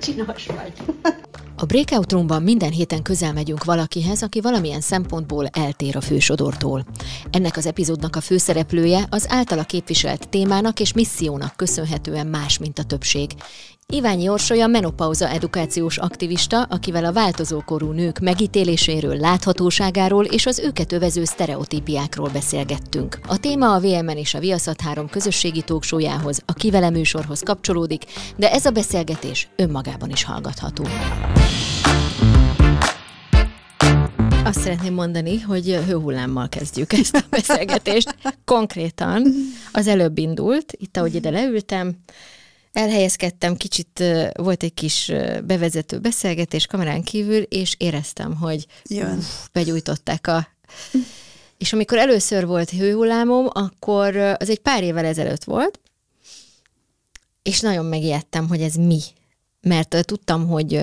Csinos vagy. A Breakout Roomban minden héten közel megyünk valakihez, aki valamilyen szempontból eltér a fősodortól. Ennek az epizódnak a főszereplője az általa képviselt témának és missziónak köszönhetően más, mint a többség. Iványi Orsolya menopauza edukációs aktivista, akivel a változókorú nők megítéléséről, láthatóságáról és az őket övező sztereotípiákról beszélgettünk. A téma a VMN és a Viaszat 3 közösségi tóksójához, a Kivele műsorhoz kapcsolódik, de ez a beszélgetés önmagában is hallgatható. Azt szeretném mondani, hogy hőhullámmal kezdjük ezt a beszélgetést. Konkrétan az előbb indult, itt ahogy ide leültem, elhelyezkedtem, kicsit volt egy kis bevezető beszélgetés kamerán kívül, és éreztem, hogy Jön. begyújtották a... És amikor először volt hőhullámom, akkor az egy pár évvel ezelőtt volt, és nagyon megijedtem, hogy ez mi. Mert tudtam, hogy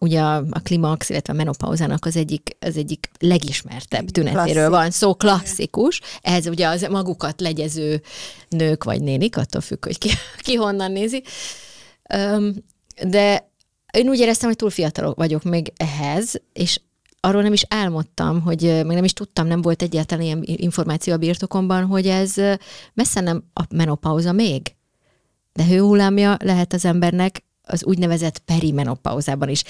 ugye a, a klimax, illetve a menopauzának az egyik, az egyik legismertebb tünetéről van szó, klasszikus. Ehhez ugye az magukat legyező nők vagy nénik, attól függ, hogy ki, ki honnan nézi. De én úgy éreztem, hogy túl fiatal vagyok még ehhez, és arról nem is álmodtam, hogy még nem is tudtam, nem volt egyáltalán ilyen információ a birtokomban, hogy ez messze nem a menopauza még. De hőhullámja lehet az embernek az úgynevezett perimenopauzában is.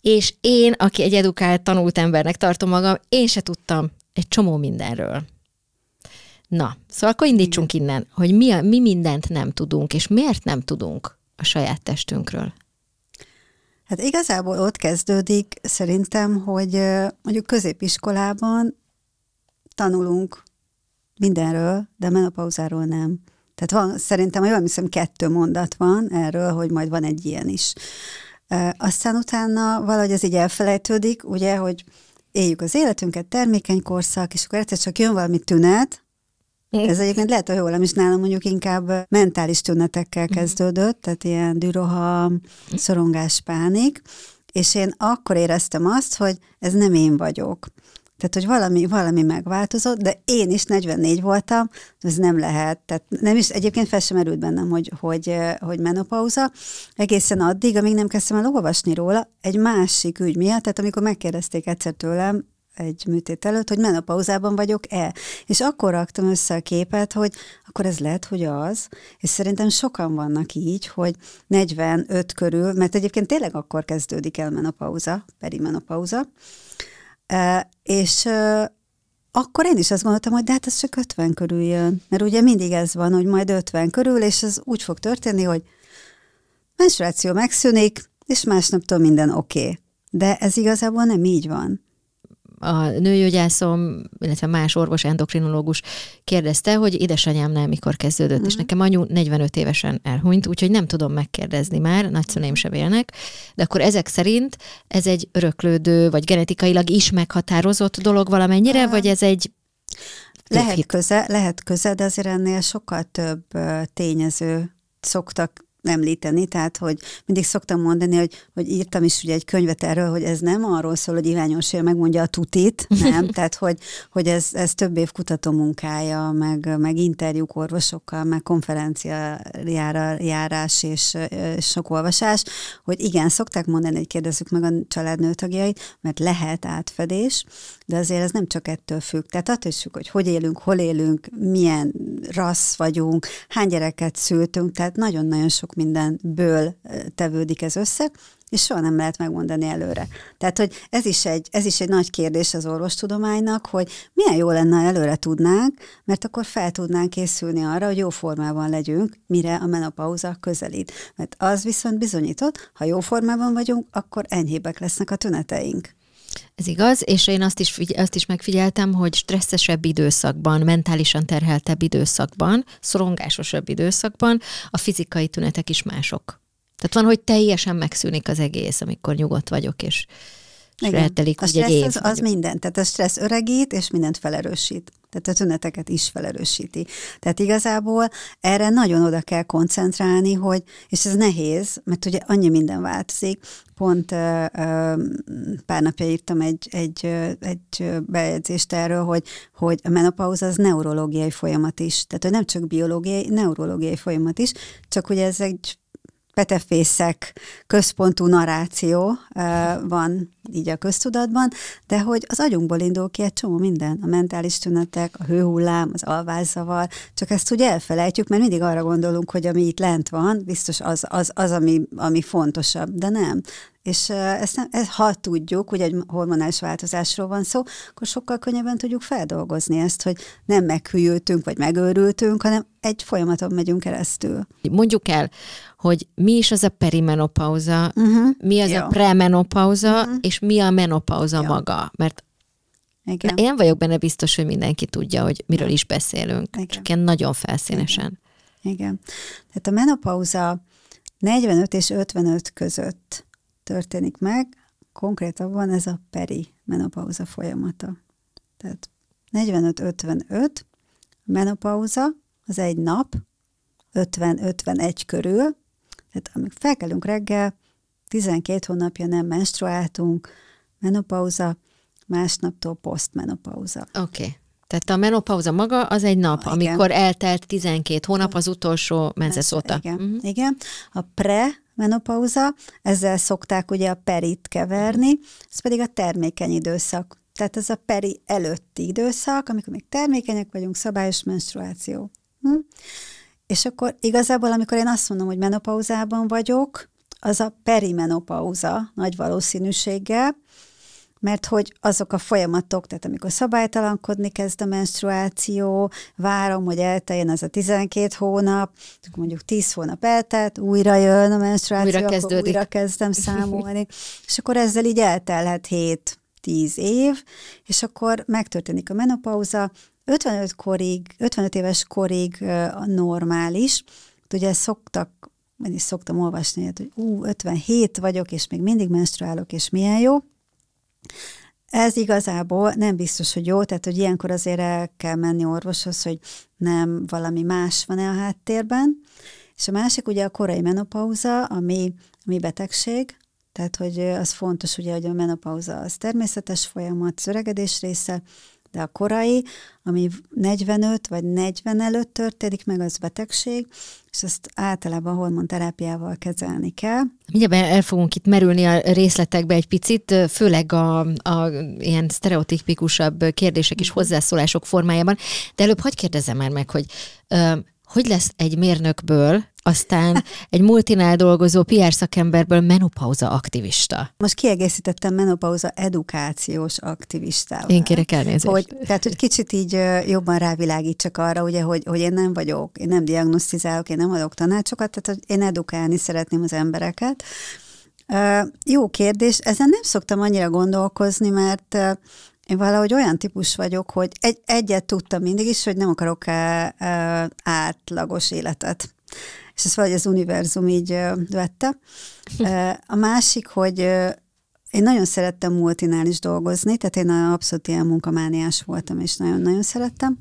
És én, aki egy edukált, tanult embernek tartom magam, én se tudtam egy csomó mindenről. Na, szóval akkor indítsunk innen, hogy mi, a, mi mindent nem tudunk, és miért nem tudunk a saját testünkről. Hát igazából ott kezdődik szerintem, hogy mondjuk középiskolában tanulunk mindenről, de menopauzáról nem. Tehát van, szerintem, jól hiszem, kettő mondat van erről, hogy majd van egy ilyen is. Aztán utána valahogy ez így elfelejtődik, ugye, hogy éljük az életünket, termékeny korszak, és akkor egyszer csak jön valami tünet, ez egyébként lehet, hogy jól nem is nálam mondjuk inkább mentális tünetekkel mhm. kezdődött, tehát ilyen düroham, szorongás, pánik, és én akkor éreztem azt, hogy ez nem én vagyok. Tehát, hogy valami, valami megváltozott, de én is 44 voltam, ez nem lehet. Tehát nem is, egyébként fel sem erült bennem, hogy, hogy, hogy menopauza. Egészen addig, amíg nem kezdtem el olvasni róla, egy másik ügy miatt, tehát amikor megkérdezték egyszer tőlem, egy műtét előtt, hogy menopauzában vagyok-e. És akkor raktam össze a képet, hogy akkor ez lehet, hogy az, és szerintem sokan vannak így, hogy 45 körül, mert egyébként tényleg akkor kezdődik el menopauza, perimenopauza, és akkor én is azt gondoltam, hogy de hát ez csak 50 körül jön. Mert ugye mindig ez van, hogy majd 50 körül, és ez úgy fog történni, hogy menstruáció megszűnik, és másnaptól minden oké. Okay. De ez igazából nem így van a nőgyógyászom, illetve más orvos endokrinológus kérdezte, hogy édesanyámnál mikor kezdődött, uh-huh. és mhm. nekem anyu 45 évesen elhunyt, úgyhogy nem tudom megkérdezni már, nagyszüleim sem élnek, de akkor ezek szerint ez egy öröklődő, vagy genetikailag is meghatározott dolog valamennyire, uh-huh. vagy ez egy lehet köze, lehet köze, de azért ennél sokkal több tényező szoktak említeni, tehát hogy mindig szoktam mondani, hogy, hogy írtam is ugye egy könyvet erről, hogy ez nem arról szól, hogy Iványi Orsolya megmondja a tutit, nem, tehát hogy, hogy ez, ez több év kutató munkája, meg, meg interjúk orvosokkal, meg konferenciára járás és, és sok olvasás, hogy igen, szokták mondani, hogy kérdezzük meg a család nőtagjait, mert lehet átfedés, de azért ez nem csak ettől függ. Tehát attól is függ, hogy hogy élünk, hol élünk, milyen rassz vagyunk, hány gyereket szültünk, tehát nagyon-nagyon sok mindenből tevődik ez össze, és soha nem lehet megmondani előre. Tehát, hogy ez is egy, ez is egy nagy kérdés az orvostudománynak, hogy milyen jó lenne, előre tudnánk, mert akkor fel tudnánk készülni arra, hogy jó formában legyünk, mire a menopauza közelít. Mert az viszont bizonyított, ha jó formában vagyunk, akkor enyhébbek lesznek a tüneteink. Ez igaz, és én azt is, azt is megfigyeltem, hogy stresszesebb időszakban, mentálisan terheltebb időszakban, szorongásosabb időszakban a fizikai tünetek is mások. Tehát van, hogy teljesen megszűnik az egész, amikor nyugodt vagyok, és, Igen. eltelik, a stressz egy év. Az, az minden, tehát a stressz öregít, és mindent felerősít tehát a tüneteket is felerősíti. Tehát igazából erre nagyon oda kell koncentrálni, hogy, és ez nehéz, mert ugye annyi minden változik. Pont uh, pár napja írtam egy, egy, egy bejegyzést erről, hogy, hogy a menopauza az neurológiai folyamat is. Tehát, hogy nem csak biológiai, neurológiai folyamat is, csak ugye ez egy petefészek központú narráció van így a köztudatban, de hogy az agyunkból indul ki egy csomó minden, a mentális tünetek, a hőhullám, az alvászavar, csak ezt úgy elfelejtjük, mert mindig arra gondolunk, hogy ami itt lent van, biztos az, az, az ami, ami fontosabb, de nem. És ezt, nem, ezt, ha tudjuk, hogy egy hormonális változásról van szó, akkor sokkal könnyebben tudjuk feldolgozni ezt, hogy nem meghűltünk, vagy megőrültünk, hanem egy folyamaton megyünk keresztül. Mondjuk el, hogy mi is az a perimenopauza, uh-huh. mi az Jó. a premenopauza, uh-huh. és mi a menopauza Jó. maga. Mert igen. Én vagyok benne biztos, hogy mindenki tudja, hogy miről is beszélünk. Igen. Csak ilyen nagyon felszínesen. Igen. Igen. Tehát a menopauza 45 és 55 között történik meg, konkrétabban ez a perimenopauza folyamata. Tehát 45-55, menopauza az egy nap, 50-51 körül, tehát amíg felkelünk reggel, 12 hónapja nem menstruáltunk, menopauza, másnaptól posztmenopauza. Oké. Okay. Tehát a menopauza maga az egy nap, igen. amikor eltelt 12 hónap az utolsó menzeszóta. Igen, uh-huh. igen. A pre-menopauza, ezzel szokták ugye a perit keverni, ez pedig a termékeny időszak. Tehát ez a peri előtti időszak, amikor még termékenyek vagyunk, szabályos menstruáció. Hm? És akkor igazából, amikor én azt mondom, hogy menopauzában vagyok, az a perimenopauza nagy valószínűséggel, mert hogy azok a folyamatok, tehát amikor szabálytalankodni kezd a menstruáció, várom, hogy elteljen az a 12 hónap, mondjuk 10 hónap eltelt, újra jön a menstruáció, újra akkor újra kezdem számolni, és akkor ezzel így eltelhet 7 10 év, és akkor megtörténik a menopauza, 55 korig, 55 éves korig a normális, ugye szoktak, én is szoktam olvasni, hogy ú, 57 vagyok, és még mindig menstruálok, és milyen jó. Ez igazából nem biztos, hogy jó, tehát hogy ilyenkor azért el kell menni orvoshoz, hogy nem valami más van-e a háttérben. És a másik ugye a korai menopauza, ami, ami betegség, tehát hogy az fontos ugye, hogy a menopauza az természetes folyamat, az öregedés része, de a korai, ami 45 vagy 40 előtt történik meg, az betegség, és ezt általában hormonterápiával kezelni kell. Mindjárt el fogunk itt merülni a részletekbe egy picit, főleg a, a ilyen sztereotipikusabb kérdések és mhm. hozzászólások formájában, de előbb hogy kérdezem már meg, hogy hogy lesz egy mérnökből aztán egy multinál dolgozó PR szakemberből menopauza aktivista. Most kiegészítettem menopauza edukációs aktivistával. Én kérek elnézést. Hogy, tehát, hogy kicsit így jobban rávilágítsak arra, ugye, hogy, hogy én nem vagyok, én nem diagnosztizálok, én nem adok tanácsokat, tehát hogy én edukálni szeretném az embereket. Jó kérdés, ezen nem szoktam annyira gondolkozni, mert én valahogy olyan típus vagyok, hogy egy, egyet tudtam mindig is, hogy nem akarok átlagos életet és ezt valahogy az univerzum így vette. A másik, hogy én nagyon szerettem multinál is dolgozni, tehát én abszolút ilyen munkamániás voltam, és nagyon-nagyon szerettem.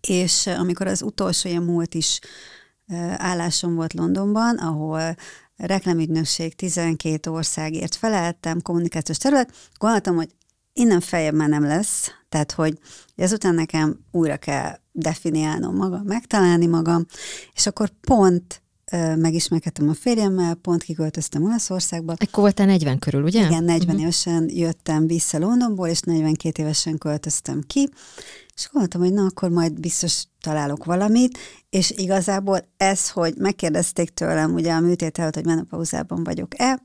És amikor az utolsó ilyen múlt is állásom volt Londonban, ahol reklámügynökség 12 országért feleltem, kommunikációs terület, gondoltam, hogy innen feljebb már nem lesz, tehát hogy ezután nekem újra kell definiálnom magam, megtalálni magam, és akkor pont megismerkedtem a férjemmel, pont kiköltöztem Olaszországba. Ekkor voltál 40 körül, ugye? Igen, 40 uh-huh. évesen jöttem vissza Londonból, és 42 évesen költöztem ki, és gondoltam, hogy na, akkor majd biztos találok valamit, és igazából ez, hogy megkérdezték tőlem ugye a műtét előtt, hogy menopauzában vagyok-e,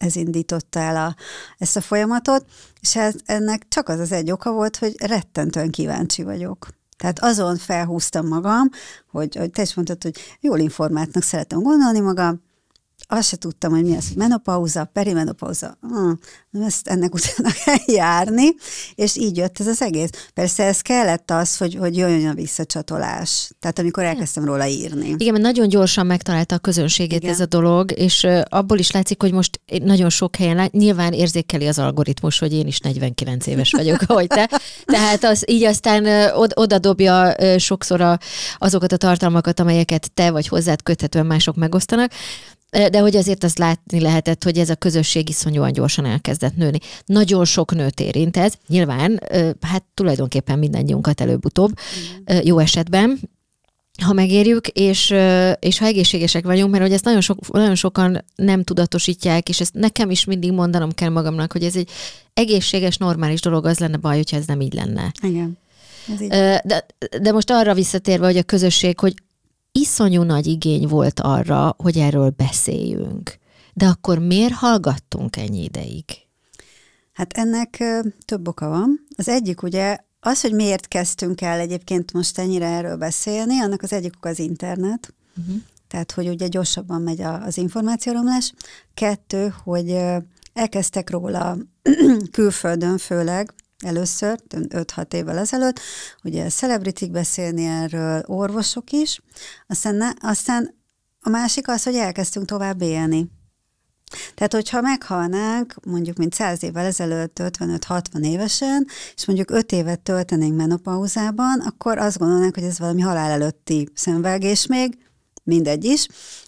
ez indította el a, ezt a folyamatot, és ez, ennek csak az az egy oka volt, hogy rettentően kíváncsi vagyok. Tehát azon felhúztam magam, hogy, hogy te is mondtad, hogy jól informáltnak szeretem gondolni magam, azt se tudtam, hogy mi az, menopauza, perimenopauza. Hmm, ezt ennek utána kell járni, és így jött ez az egész. Persze ez kellett az, hogy, hogy jöjjön a visszacsatolás. Tehát amikor elkezdtem róla írni. Igen, mert nagyon gyorsan megtalálta a közönségét Igen. ez a dolog, és abból is látszik, hogy most nagyon sok helyen lát, nyilván érzékeli az algoritmus, hogy én is 49 éves vagyok, ahogy te. Tehát az, így aztán oda dobja sokszor a, azokat a tartalmakat, amelyeket te vagy hozzád köthetően mások megosztanak. De hogy azért azt látni lehetett, hogy ez a közösség iszonyúan gyorsan elkezdett nőni. Nagyon sok nőt érint ez, nyilván, hát tulajdonképpen mindannyiunkat előbb-utóbb, jó esetben, ha megérjük, és, és ha egészségesek vagyunk, mert hogy ezt nagyon, sok, nagyon sokan nem tudatosítják, és ezt nekem is mindig mondanom kell magamnak, hogy ez egy egészséges, normális dolog, az lenne baj, hogyha ez nem így lenne. Igen. De, de most arra visszatérve, hogy a közösség, hogy iszonyú nagy igény volt arra, hogy erről beszéljünk. De akkor miért hallgattunk ennyi ideig? Hát ennek több oka van. Az egyik ugye az, hogy miért kezdtünk el egyébként most ennyire erről beszélni, annak az egyik oka az internet. Uh-huh. Tehát, hogy ugye gyorsabban megy az információromlás. Kettő, hogy elkezdtek róla külföldön főleg, először, 5-6 évvel ezelőtt, ugye celebritik beszélni erről, orvosok is, aztán, ne, aztán a másik az, hogy elkezdtünk tovább élni. Tehát, hogyha meghalnánk, mondjuk, mint száz évvel ezelőtt, 55-60 évesen, és mondjuk 5 évet töltenénk menopauzában, akkor azt gondolnánk, hogy ez valami halál előtti szenvelgés még, mindegy is,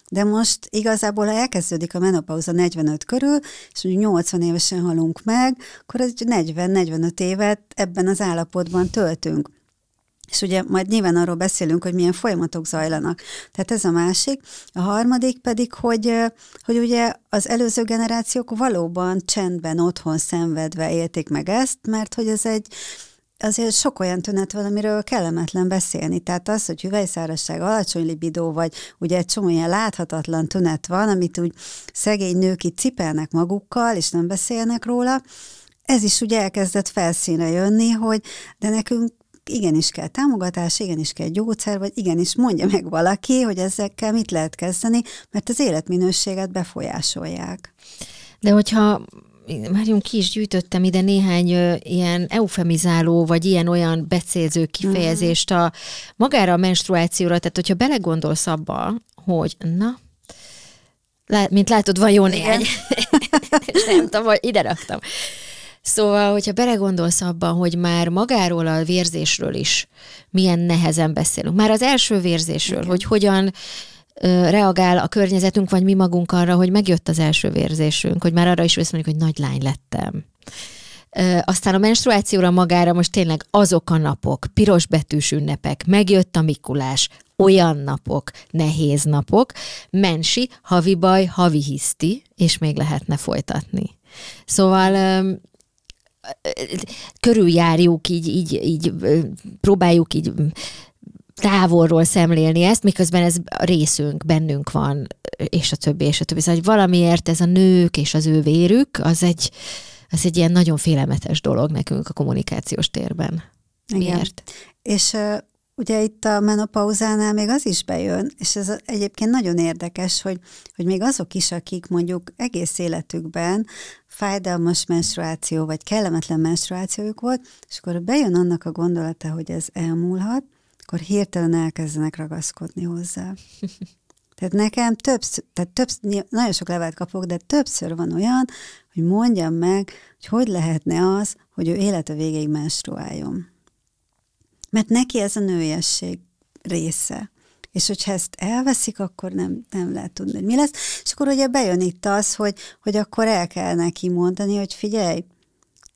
de most igazából, ha elkezdődik a menopauza 45 körül, és mondjuk 80 évesen halunk meg, akkor ez 40-45 évet ebben az állapotban töltünk. És ugye majd nyilván arról beszélünk, hogy milyen folyamatok zajlanak. Tehát ez a másik. A harmadik pedig, hogy, hogy ugye az előző generációk valóban csendben, otthon szenvedve élték meg ezt, mert hogy ez egy azért sok olyan tünet van, amiről kellemetlen beszélni. Tehát az, hogy hüvelyszárasság, alacsony libidó, vagy ugye egy csomó ilyen láthatatlan tünet van, amit úgy szegény nők itt cipelnek magukkal, és nem beszélnek róla, ez is ugye elkezdett felszínre jönni, hogy de nekünk igenis kell támogatás, igenis kell gyógyszer, vagy igenis mondja meg valaki, hogy ezekkel mit lehet kezdeni, mert az életminőséget befolyásolják. De hogyha Márjunk ki is gyűjtöttem ide néhány ö, ilyen eufemizáló, vagy ilyen-olyan becélző kifejezést a magára a menstruációra, tehát hogyha belegondolsz abba, hogy na, lá, mint látod, van jó néhány, és nem tudom, hogy ide raktam. Szóval, hogyha belegondolsz abban, hogy már magáról a vérzésről is milyen nehezen beszélünk, már az első vérzésről, Igen. hogy hogyan reagál a környezetünk, vagy mi magunk arra, hogy megjött az első vérzésünk, hogy már arra is vesz mondjuk, hogy nagy lány lettem. Aztán a menstruációra magára most tényleg azok a napok, piros betűs ünnepek, megjött a Mikulás, olyan napok, nehéz napok, mensi, havi baj, havi hiszti, és még lehetne folytatni. Szóval körüljárjuk, így, így, így próbáljuk így távolról szemlélni ezt, miközben ez a részünk, bennünk van, és a többi, és a többi. Szóval, hogy valamiért ez a nők és az ő vérük, az egy, az egy ilyen nagyon félelmetes dolog nekünk a kommunikációs térben. Igen. Miért? És uh, ugye itt a menopauzánál még az is bejön, és ez egyébként nagyon érdekes, hogy, hogy még azok is, akik mondjuk egész életükben fájdalmas menstruáció, vagy kellemetlen menstruációjuk volt, és akkor bejön annak a gondolata, hogy ez elmúlhat, akkor hirtelen elkezdenek ragaszkodni hozzá. Tehát nekem többször, tehát többször, nagyon sok levelet kapok, de többször van olyan, hogy mondjam meg, hogy hogy lehetne az, hogy ő élete végéig menstruáljon. Mert neki ez a nőiesség része. És hogyha ezt elveszik, akkor nem, nem lehet tudni, hogy mi lesz. És akkor ugye bejön itt az, hogy, hogy akkor el kell neki mondani, hogy figyelj,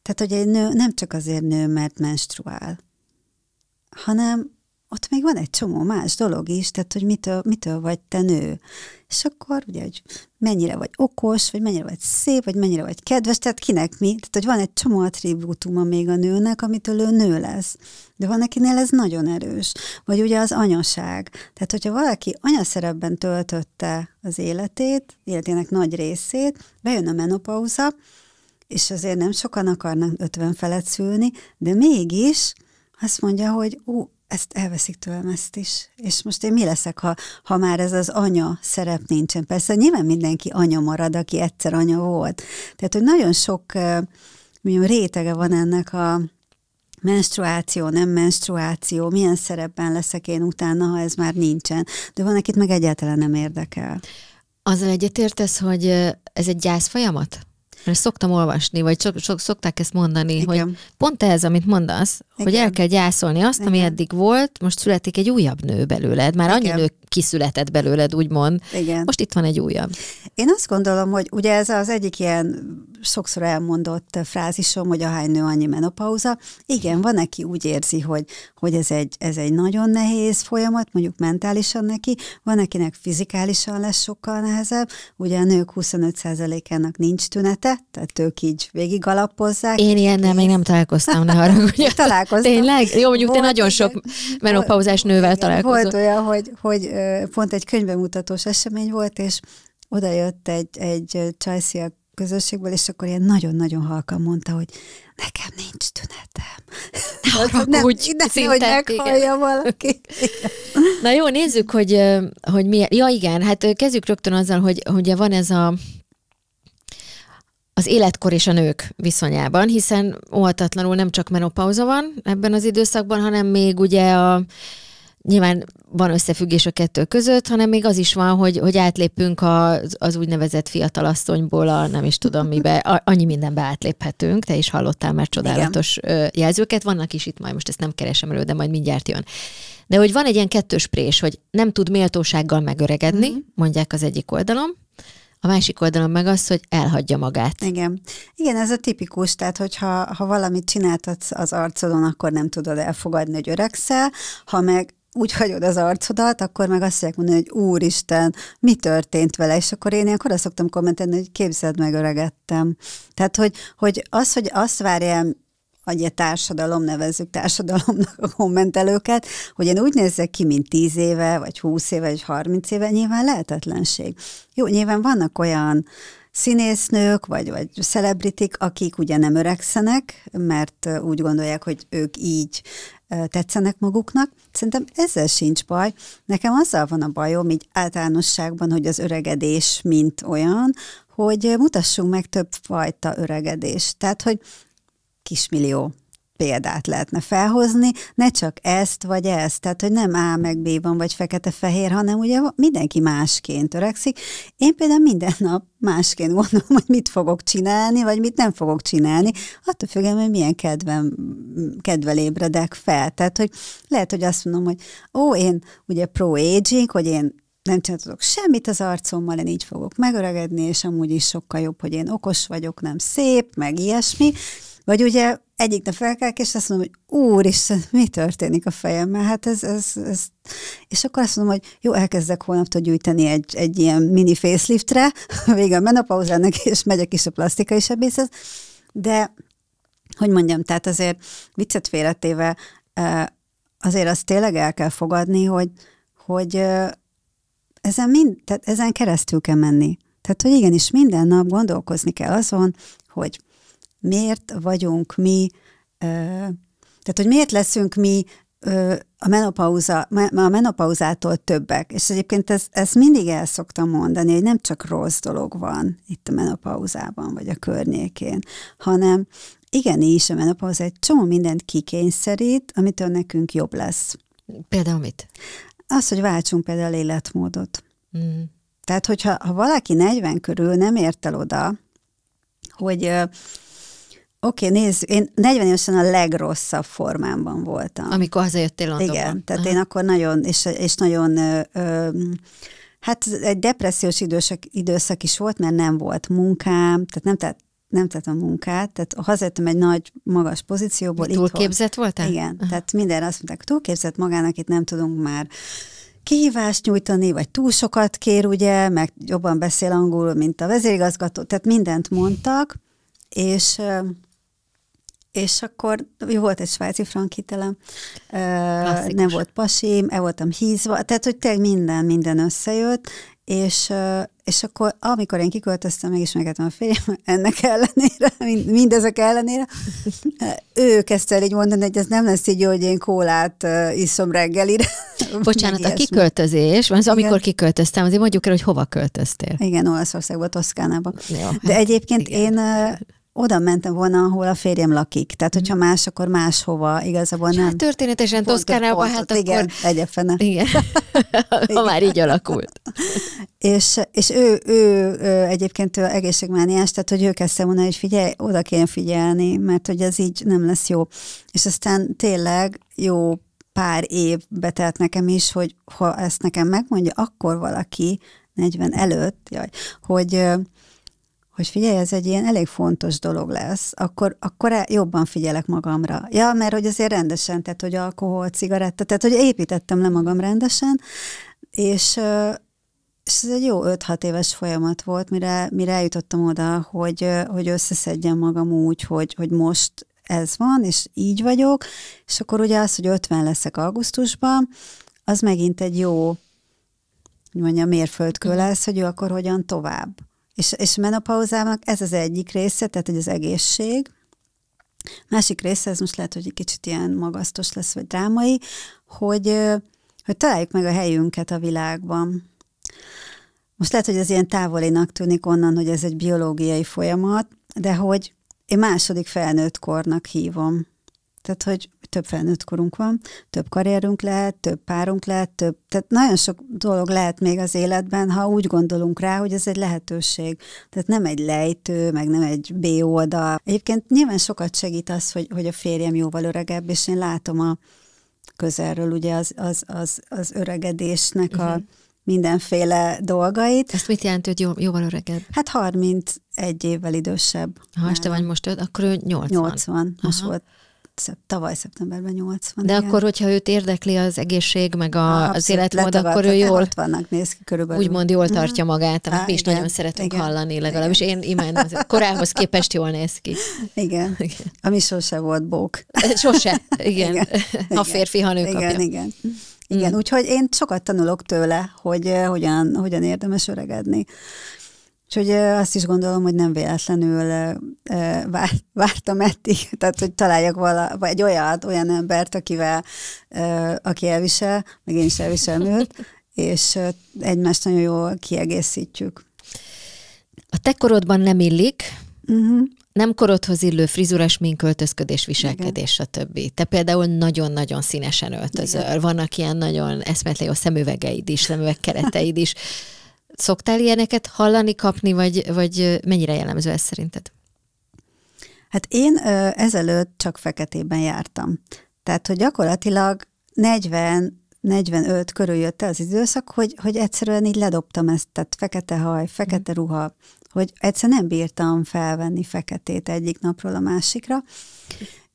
tehát hogy egy nő nem csak azért nő, mert menstruál, hanem ott még van egy csomó más dolog is, tehát hogy mitől, mitől vagy te nő. És akkor ugye, hogy mennyire vagy okos, vagy mennyire vagy szép, vagy mennyire vagy kedves, tehát kinek mi. Tehát, hogy van egy csomó attribútuma még a nőnek, amitől ő nő lesz. De van akinél ez nagyon erős. Vagy ugye az anyaság. Tehát, hogyha valaki anyaszerepben töltötte az életét, életének nagy részét, bejön a menopauza, és azért nem sokan akarnak 50 felett szülni, de mégis azt mondja, hogy ú, ezt elveszik tőlem ezt is. És most én mi leszek, ha, ha már ez az anya szerep nincsen? Persze nyilván mindenki anya marad, aki egyszer anya volt. Tehát, hogy nagyon sok mondjam, rétege van ennek a menstruáció, nem menstruáció, milyen szerepben leszek én utána, ha ez már nincsen. De van, akit meg egyáltalán nem érdekel. Azzal egyetértesz, hogy ez egy gyász folyamat? Mert szoktam olvasni, vagy sok, sok, szokták ezt mondani, Igen. hogy pont ez, amit mondasz, Igen. hogy el kell gyászolni azt, Igen. ami eddig volt, most születik egy újabb nő belőled. Már annyi nő kiszületett belőled, úgymond. Igen. Most itt van egy újabb. Én azt gondolom, hogy ugye ez az egyik ilyen sokszor elmondott frázisom, hogy ahány nő, annyi menopauza. Igen, van, neki úgy érzi, hogy, hogy ez, egy, ez egy nagyon nehéz folyamat, mondjuk mentálisan neki, van, akinek fizikálisan lesz sokkal nehezebb. Ugye a nők 25%-ának nincs tünete, tehát ők így végig alapozzák. Én ilyennel még nem találkoztam, ne haragudj. Találkoztam. Tényleg? Jó, mondjuk te nagyon sok menopauzás nővel találkozol. Volt olyan, hogy, hogy pont egy könyvemutatós esemény volt, és oda jött egy, egy csajszi a közösségből, és akkor ilyen nagyon-nagyon halkan mondta, hogy nekem nincs tünetem. nem, úgy nem, szinte, hogy meghallja igen. valaki. Na jó, nézzük, hogy, hogy mi. Ja igen, hát kezdjük rögtön azzal, hogy ugye van ez a az életkor és a nők viszonyában, hiszen óhatatlanul nem csak menopauza van ebben az időszakban, hanem még ugye a nyilván van összefüggés a kettő között, hanem még az is van, hogy, hogy átlépünk az, az úgynevezett fiatalasszonyból a nem is tudom mibe, a, annyi mindenbe átléphetünk, te is hallottál már csodálatos Igen. jelzőket, vannak is itt majd, most ezt nem keresem elő, de majd mindjárt jön. De hogy van egy ilyen kettős prés, hogy nem tud méltósággal megöregedni, mm. mondják az egyik oldalon, a másik oldalon meg az, hogy elhagyja magát. Igen. Igen, ez a tipikus, tehát hogyha ha valamit csináltatsz az arcodon, akkor nem tudod elfogadni, hogy öregszel, ha meg úgy hagyod az arcodat, akkor meg azt fogják hogy úristen, mi történt vele, és akkor én ilyenkor azt szoktam kommentelni, hogy képzeld meg, öregettem. Tehát, hogy, hogy az, hogy azt várjál vagy a társadalom, nevezzük társadalomnak a kommentelőket, hogy én úgy nézzek ki, mint 10 éve, vagy 20 éve, vagy 30 éve, nyilván lehetetlenség. Jó, nyilván vannak olyan színésznők, vagy, vagy celebritik, akik ugye nem öregszenek, mert úgy gondolják, hogy ők így tetszenek maguknak. Szerintem ezzel sincs baj. Nekem azzal van a bajom, így általánosságban, hogy az öregedés mint olyan, hogy mutassunk meg több fajta öregedést. Tehát, hogy kismillió példát lehetne felhozni, ne csak ezt vagy ezt, tehát hogy nem A meg B van, vagy fekete-fehér, hanem ugye mindenki másként öregszik. Én például minden nap másként gondolom, hogy mit fogok csinálni, vagy mit nem fogok csinálni, attól függően, hogy milyen kedvem, kedvel ébredek fel. Tehát, hogy lehet, hogy azt mondom, hogy ó, én ugye pro-aging, hogy én nem csinálok semmit az arcommal, én így fogok megöregedni, és amúgy is sokkal jobb, hogy én okos vagyok, nem szép, meg ilyesmi. Vagy ugye egyik nap felkelek, és azt mondom, hogy úristen, mi történik a fejemmel? Hát ez, ez, ez... És akkor azt mondom, hogy jó, elkezdek holnaptól gyűjteni egy, egy ilyen mini faceliftre, vége a menopauzának, és megyek is a plastikai sebészet, de hogy mondjam, tehát azért viccet félretéve, azért azt tényleg el kell fogadni, hogy, hogy ezen, mind, tehát ezen keresztül kell menni. Tehát, hogy igenis minden nap gondolkozni kell azon, hogy miért vagyunk mi, tehát hogy miért leszünk mi a, menopauza, a menopauzától többek. És egyébként ezt, ezt mindig el szoktam mondani, hogy nem csak rossz dolog van itt a menopauzában, vagy a környékén, hanem igenis a menopauza egy csomó mindent kikényszerít, amitől nekünk jobb lesz. Például mit? Az, hogy váltsunk például életmódot. Mm. Tehát, hogyha ha valaki 40 körül nem ért el oda, hogy Oké, okay, nézd, én 40 évesen a legrosszabb formámban voltam. Amikor hazajöttél Londonban. Igen, tehát Aha. én akkor nagyon, és, és nagyon, ö, ö, hát egy depressziós időszak, időszak is volt, mert nem volt munkám, tehát nem tett nem tettem munkát, tehát hazajöttem egy nagy, magas pozícióból. Túlképzett voltál? Igen, Aha. tehát minden azt mondták, túlképzett magának, itt nem tudunk már kihívást nyújtani, vagy túl sokat kér, ugye, meg jobban beszél angolul, mint a vezérigazgató, tehát mindent mondtak, és és akkor jó, volt egy svájci frankitelem, nem volt pasim, el voltam hízva, tehát hogy tényleg minden, minden összejött, és, és akkor amikor én kiköltöztem, megismerkedtem a férjem, ennek ellenére, mindezek ellenére, ő kezdte el így mondani, hogy ez nem lesz így jó, hogy én kólát iszom reggelire. Bocsánat, a kiköltözés, az amikor kiköltöztem, azért mondjuk el, hogy hova költöztél. Igen, Olaszországba, Toszkánába. Jó, De hát, egyébként igen. én oda mentem volna, ahol a férjem lakik. Tehát, hogyha mhm. más, akkor máshova. Igazából nem. Hát történetesen Toszkánába, hát akkor... Igen, egyefene. Igen. ha már így alakult. és, és ő, ő, ő egyébként ő egészségmániás, tehát, hogy ő kezdte mondani, hogy figyelj, oda kéne figyelni, mert hogy ez így nem lesz jó. És aztán tényleg jó pár év betelt nekem is, hogy ha ezt nekem megmondja, akkor valaki 40 előtt, jaj, hogy hogy figyelj, ez egy ilyen elég fontos dolog lesz, akkor, akkor e, jobban figyelek magamra. Ja, mert hogy azért rendesen, tehát hogy alkohol, cigaretta, tehát hogy építettem le magam rendesen, és, és ez egy jó 5-6 éves folyamat volt, mire, mire eljutottam oda, hogy, hogy összeszedjem magam úgy, hogy, hogy most ez van, és így vagyok, és akkor ugye az, hogy 50 leszek augusztusban, az megint egy jó, hogy mondjam, mérföldkő lesz, hogy ő akkor hogyan tovább. És, és menopauzának ez az egyik része, tehát hogy az egészség. Másik része, ez most lehet, hogy egy kicsit ilyen magasztos lesz, vagy drámai, hogy, hogy találjuk meg a helyünket a világban. Most lehet, hogy ez ilyen távolinak tűnik onnan, hogy ez egy biológiai folyamat, de hogy én második felnőtt kornak hívom. Tehát, hogy több felnőtt korunk van, több karrierünk lehet, több párunk lehet, több, tehát nagyon sok dolog lehet még az életben, ha úgy gondolunk rá, hogy ez egy lehetőség. Tehát nem egy lejtő, meg nem egy B oldal. Egyébként nyilván sokat segít az, hogy, hogy a férjem jóval öregebb, és én látom a közelről ugye az, az, az, az öregedésnek uh-huh. a mhm. mindenféle dolgait. Ezt mit jelent, hogy jó, jóval öregebb? Hát 31 évvel idősebb. Ha este vagy most, akkor ő 80. 80. Most Aha. Tavaly szeptemberben 80. De igen. akkor, hogyha őt érdekli az egészség, meg a, Abszolút, az életmód, akkor ő jól, vannak, néz ki körülbelül. úgymond jól tartja mhm. magát, amit mi is igen, nagyon szeretünk igen, hallani, legalábbis igen. én imádom, korához képest jól néz ki. Igen, igen. ami sose volt bók. Sose, igen. igen. Ha férfi, ha nő igen, kapja. Igen, igen. Mm. úgyhogy én sokat tanulok tőle, hogy hogyan, hogyan érdemes öregedni. Úgyhogy azt is gondolom, hogy nem véletlenül vár, vártam eddig, tehát hogy találjak vala, vagy egy olyan, olyan embert, akivel, aki elvisel, meg én is elviselem őt, és egymást nagyon jól kiegészítjük. A te korodban nem illik, uh-huh. nem korodhoz illő frizurás minköltözködés, viselkedés, stb. Te például nagyon-nagyon színesen öltözöl. Igen. Vannak ilyen nagyon eszmetlen jó szemüvegeid is, szemüveg kereteid is. Szoktál ilyeneket hallani, kapni, vagy, vagy mennyire jellemző ez szerinted? Hát én ö, ezelőtt csak feketében jártam. Tehát, hogy gyakorlatilag 40 45 körül jött el az időszak, hogy, hogy egyszerűen így ledobtam ezt, tehát fekete haj, fekete ruha, hogy egyszer nem bírtam felvenni feketét egyik napról a másikra,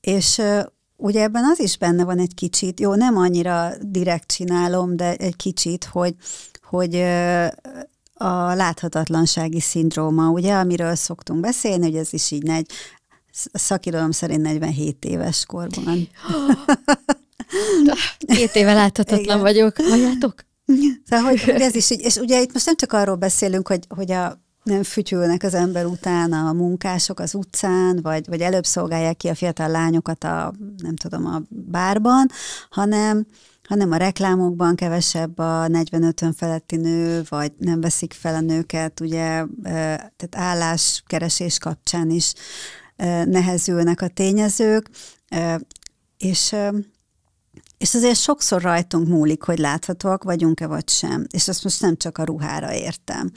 és ugye ebben az is benne van egy kicsit, jó, nem annyira direkt csinálom, de egy kicsit, hogy, hogy a láthatatlansági szindróma, ugye, amiről szoktunk beszélni, hogy ez is így negy, szakirodalom szerint 47 éves korban. Két éve láthatatlan Igen. vagyok. Halljátok? Szóval, hogy, hogy ez is így, és ugye itt most nem csak arról beszélünk, hogy, hogy a nem fütyülnek az ember után a munkások az utcán, vagy, vagy előbb szolgálják ki a fiatal lányokat a, nem tudom, a bárban, hanem, hanem a reklámokban kevesebb a 40-50 feletti nő, vagy nem veszik fel a nőket, ugye, tehát álláskeresés kapcsán is nehezülnek a tényezők, és és azért sokszor rajtunk múlik, hogy láthatóak vagyunk-e vagy sem. És azt most nem csak a ruhára értem.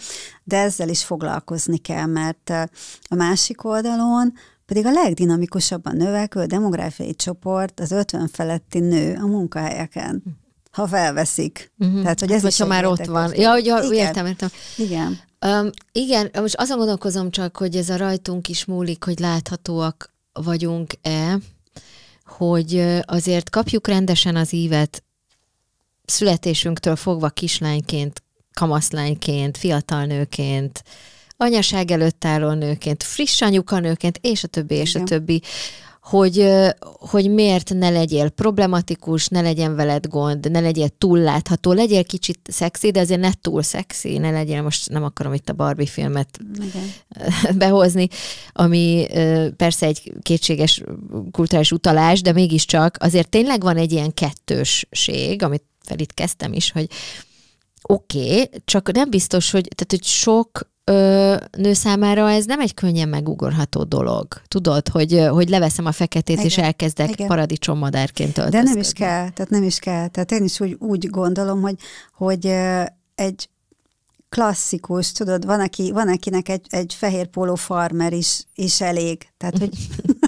De ezzel is foglalkozni kell, mert a másik oldalon pedig a legdinamikusabban növekvő demográfiai csoport az 50 feletti nő a munkahelyeken ha felveszik. Uh-huh. Tehát, hogy ez Vagy is ha már ott van. Ja, hogy, igen. értem, értem. Igen. Um, igen, most azon gondolkozom csak, hogy ez a rajtunk is múlik, hogy láthatóak vagyunk-e, hogy azért kapjuk rendesen az ívet születésünktől fogva kislányként, kamaszlányként, fiatal nőként, anyaság előtt álló nőként, friss anyuka nőként, és a többi, és Igen. a többi, hogy, hogy miért ne legyél problematikus, ne legyen veled gond, ne legyél túl látható, legyél kicsit szexi, de azért ne túl szexi, ne legyél, most nem akarom itt a Barbie filmet Igen. behozni, ami persze egy kétséges kulturális utalás, de mégiscsak azért tényleg van egy ilyen kettősség, amit fel itt kezdtem is, hogy oké, okay, csak nem biztos, hogy, tehát, hogy sok ö, nő számára ez nem egy könnyen megugorható dolog. Tudod, hogy, hogy leveszem a feketét, Igen. és elkezdek Igen. paradicsom-madárként De nem is kell, tehát nem is kell. Tehát én is úgy, úgy gondolom, hogy, hogy egy klasszikus, tudod, van, aki, van akinek egy, egy fehér póló farmer is, is elég. Tehát, hogy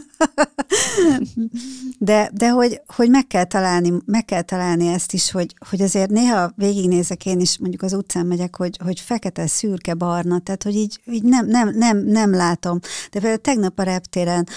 De, de hogy, hogy meg, kell találni, meg kell találni ezt is, hogy, hogy azért néha végignézek én is, mondjuk az utcán megyek, hogy, hogy fekete, szürke, barna, tehát hogy így, így nem, nem, nem, nem látom. De például tegnap a reptéren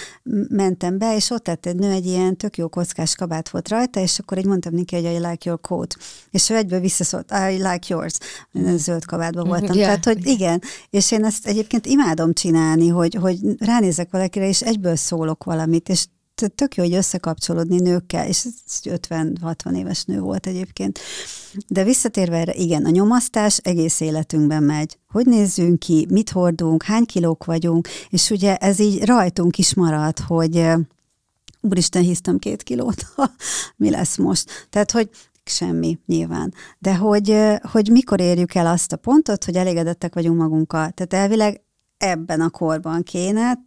mentem be, és ott lett egy nő, egy ilyen tök jó kockás kabát volt rajta, és akkor így mondtam neki, hogy I like your coat. És ő egyből visszaszólt, I like yours. Én zöld kabátban voltam. Yeah. Tehát, hogy igen. És én ezt egyébként imádom csinálni, hogy, hogy ránézek valakire, és egyből szólok valamit, és tök jó, hogy összekapcsolódni nőkkel, és ez 50-60 éves nő volt egyébként. De visszatérve erre, igen, a nyomasztás egész életünkben megy. Hogy nézzünk ki, mit hordunk, hány kilók vagyunk, és ugye ez így rajtunk is marad, hogy úristen, hisztem két kilót, mi lesz most. Tehát, hogy semmi nyilván. De hogy, hogy mikor érjük el azt a pontot, hogy elégedettek vagyunk magunkkal. Tehát elvileg ebben a korban kéne,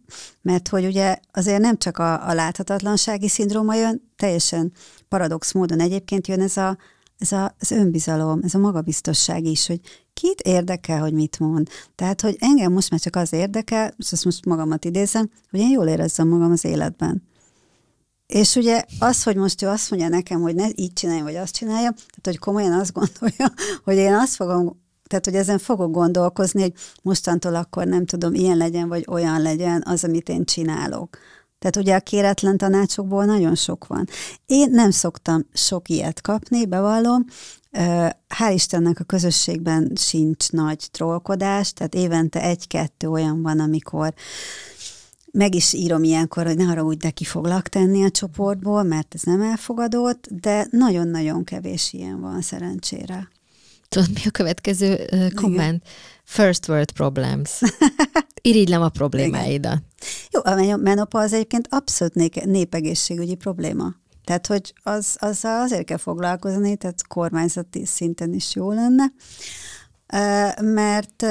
mert hogy ugye azért nem csak a, a láthatatlansági szindróma jön, teljesen paradox módon egyébként jön ez, a, ez a, az önbizalom, ez a magabiztosság is, hogy kit érdekel, hogy mit mond. Tehát, hogy engem most már csak az érdekel, és azt most magamat idézem, hogy én jól érezzem magam az életben. És ugye az, hogy most ő azt mondja nekem, hogy ne így csinálja, vagy azt csinálja, tehát hogy komolyan azt gondolja, hogy én azt fogom tehát, hogy ezen fogok gondolkozni, hogy mostantól akkor nem tudom, ilyen legyen, vagy olyan legyen az, amit én csinálok. Tehát ugye a kéretlen tanácsokból nagyon sok van. Én nem szoktam sok ilyet kapni, bevallom. Hál' Istennek a közösségben sincs nagy trollkodás, tehát évente egy-kettő olyan van, amikor meg is írom ilyenkor, hogy ne arra úgy neki foglak tenni a csoportból, mert ez nem elfogadott, de nagyon-nagyon kevés ilyen van szerencsére. Tudod, mi a következő uh, komment? First world problems. Irigylem a problémáidat. Jó, a menopausz egyébként abszolút népegészségügyi probléma. Tehát, hogy az, az azért kell foglalkozni, tehát kormányzati szinten is jó lenne, mert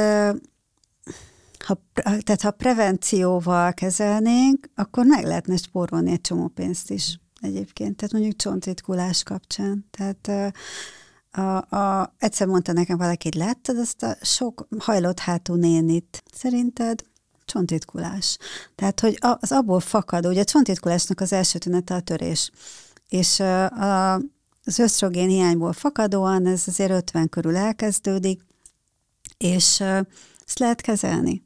ha, tehát ha prevencióval kezelnénk, akkor meg lehetne spórolni egy csomó pénzt is egyébként, tehát mondjuk csontritkulás kapcsán. Tehát a, a, egyszer mondta nekem valaki, láttad azt a sok hajlott hátú nénit. Szerinted csontitkulás. Tehát, hogy az abból fakad, ugye a csontitkulásnak az első tünete a törés. És a, az ösztrogén hiányból fakadóan ez azért 50 körül elkezdődik, és ezt lehet kezelni.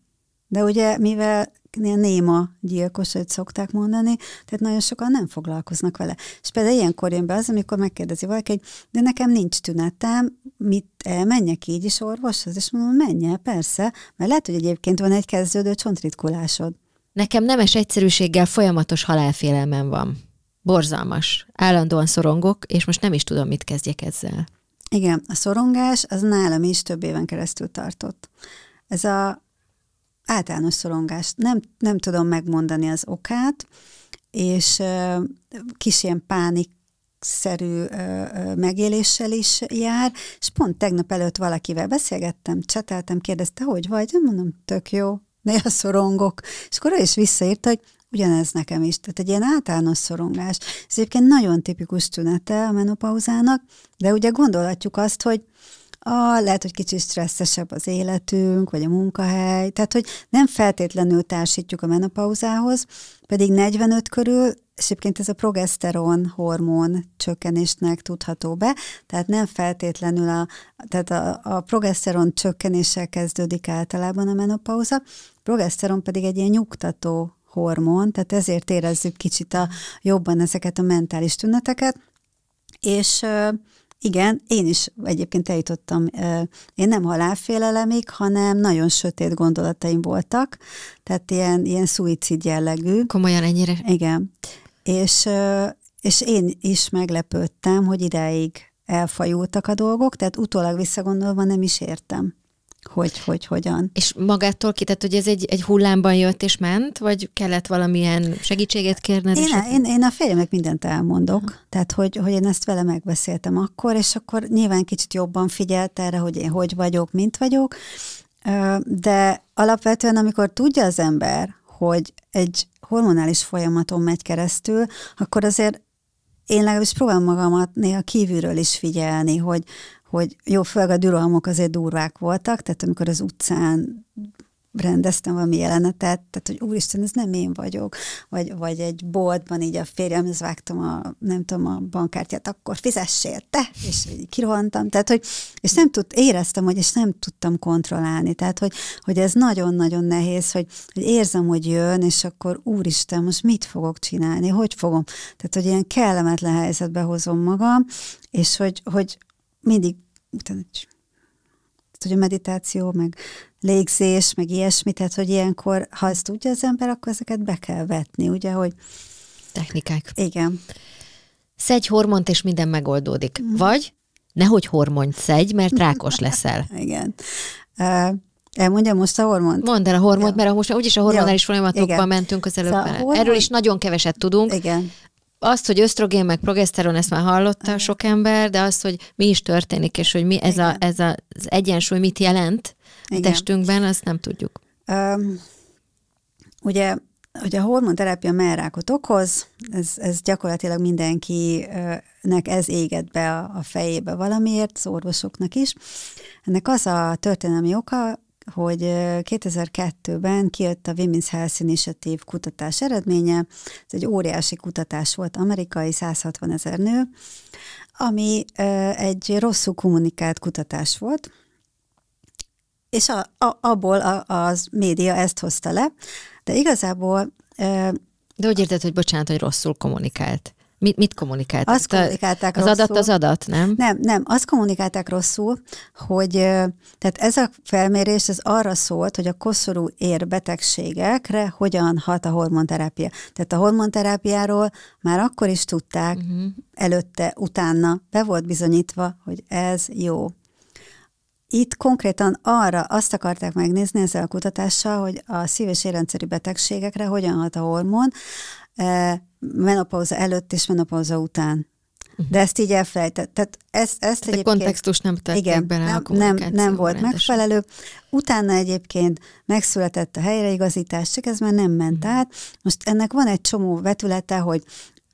De ugye, mivel néma gyilkos, hogy szokták mondani, tehát nagyon sokan nem foglalkoznak vele. És például ilyenkor jön be az, amikor megkérdezi valaki, hogy de nekem nincs tünetem, mit elmenjek így is orvoshoz? És mondom, menj el, persze, mert lehet, hogy egyébként van egy kezdődő csontritkulásod. Nekem nemes egyszerűséggel folyamatos halálfélelmem van. Borzalmas. Állandóan szorongok, és most nem is tudom, mit kezdjek ezzel. Igen, a szorongás az nálam is több éven keresztül tartott. Ez a általános szorongást. Nem, nem tudom megmondani az okát, és kis ilyen pánik szerű megéléssel is jár, és pont tegnap előtt valakivel beszélgettem, cseteltem, kérdezte, hogy vagy? Nem mondom, tök jó, néha szorongok. És akkor ő is visszaírta, hogy ugyanez nekem is. Tehát egy ilyen általános szorongás. Ez egyébként nagyon tipikus tünete a menopauzának, de ugye gondolhatjuk azt, hogy a, lehet, hogy kicsit stresszesebb az életünk, vagy a munkahely, tehát, hogy nem feltétlenül társítjuk a menopauzához, pedig 45 körül, és egyébként ez a progeszteron hormon csökkenésnek tudható be, tehát nem feltétlenül a, tehát a, a progeszteron csökkenéssel kezdődik általában a menopauza, progeszteron pedig egy ilyen nyugtató hormon, tehát ezért érezzük kicsit a, jobban ezeket a mentális tüneteket, és igen, én is egyébként eljutottam, én nem halálfélelemig, hanem nagyon sötét gondolataim voltak, tehát ilyen, ilyen szuicid jellegű. Komolyan ennyire? Igen. És, és én is meglepődtem, hogy idáig elfajultak a dolgok, tehát utólag visszagondolva nem is értem hogy, hogy, hogyan. És magától ki, tehát hogy ez egy, egy hullámban jött és ment, vagy kellett valamilyen segítséget kérned? Én, én, én a férjemnek mindent elmondok, uh-huh. tehát hogy, hogy én ezt vele megbeszéltem akkor, és akkor nyilván kicsit jobban figyelt erre, hogy én hogy vagyok, mint vagyok, de alapvetően, amikor tudja az ember, hogy egy hormonális folyamaton megy keresztül, akkor azért én legalábbis próbálom magamat néha kívülről is figyelni, hogy, hogy jó, főleg a dürolmok azért durvák voltak, tehát amikor az utcán rendeztem valami jelenetet, tehát hogy úristen, ez nem én vagyok, vagy, vagy egy boltban így a férjemhez vágtam a, nem tudom, a bankkártyát, akkor fizessél te, és kirohantam, tehát hogy, és nem tud, éreztem, hogy és nem tudtam kontrollálni, tehát hogy, hogy ez nagyon-nagyon nehéz, hogy, hogy érzem, hogy jön, és akkor úristen, most mit fogok csinálni, hogy fogom, tehát hogy ilyen kellemetlen helyzetbe hozom magam, és hogy, hogy mindig utána hogy a meditáció, meg légzés, meg ilyesmi, tehát hogy ilyenkor, ha ezt tudja az ember, akkor ezeket be kell vetni, ugye, hogy... Technikák. Igen. Szedj hormont, és minden megoldódik. Mm. Vagy nehogy hormont szedj, mert rákos leszel. Igen. Uh, Elmondjam most a hormont? Mondd el a hormont, ja. mert most úgyis a hormonális folyamatokban Igen. mentünk az előbb. Szóval hormon... Erről is nagyon keveset tudunk. Igen azt, hogy ösztrogén meg progeszteron, ezt már hallotta sok ember, de azt, hogy mi is történik, és hogy mi ez, a, ez a, az egyensúly mit jelent Igen. a testünkben, azt nem tudjuk. Um, ugye, hogy a hormonterápia merrákot okoz, ez, ez gyakorlatilag mindenkinek ez éget be a, a fejébe valamiért, az orvosoknak is. Ennek az a történelmi oka, hogy 2002-ben kijött a Women's Health Initiative kutatás eredménye. Ez egy óriási kutatás volt, amerikai 160 ezer nő, ami egy rosszul kommunikált kutatás volt, és a, a, abból a, az média ezt hozta le, de igazából... De hogy érted, hogy bocsánat, hogy rosszul kommunikált? Mit, mit kommunikáltak? Azt kommunikálták Az rosszul. adat az adat, nem? Nem, nem, azt kommunikálták rosszul, hogy tehát ez a felmérés ez arra szólt, hogy a koszorú ér betegségekre hogyan hat a hormonterápia. Tehát a hormonterápiáról már akkor is tudták, uh-huh. előtte, utána be volt bizonyítva, hogy ez jó. Itt konkrétan arra azt akarták megnézni ezzel a kutatással, hogy a szív- és érrendszeri betegségekre hogyan hat a hormon, menopauza előtt és menopauza után. Uh-huh. De ezt így elfelejtett. Tehát ezt, ezt Tehát egyébként... kontextus nem tették igen, bele nem, a nem, nem volt rendesen. megfelelő. Utána egyébként megszületett a helyreigazítás, csak ez már nem ment uh-huh. át. Most ennek van egy csomó vetülete, hogy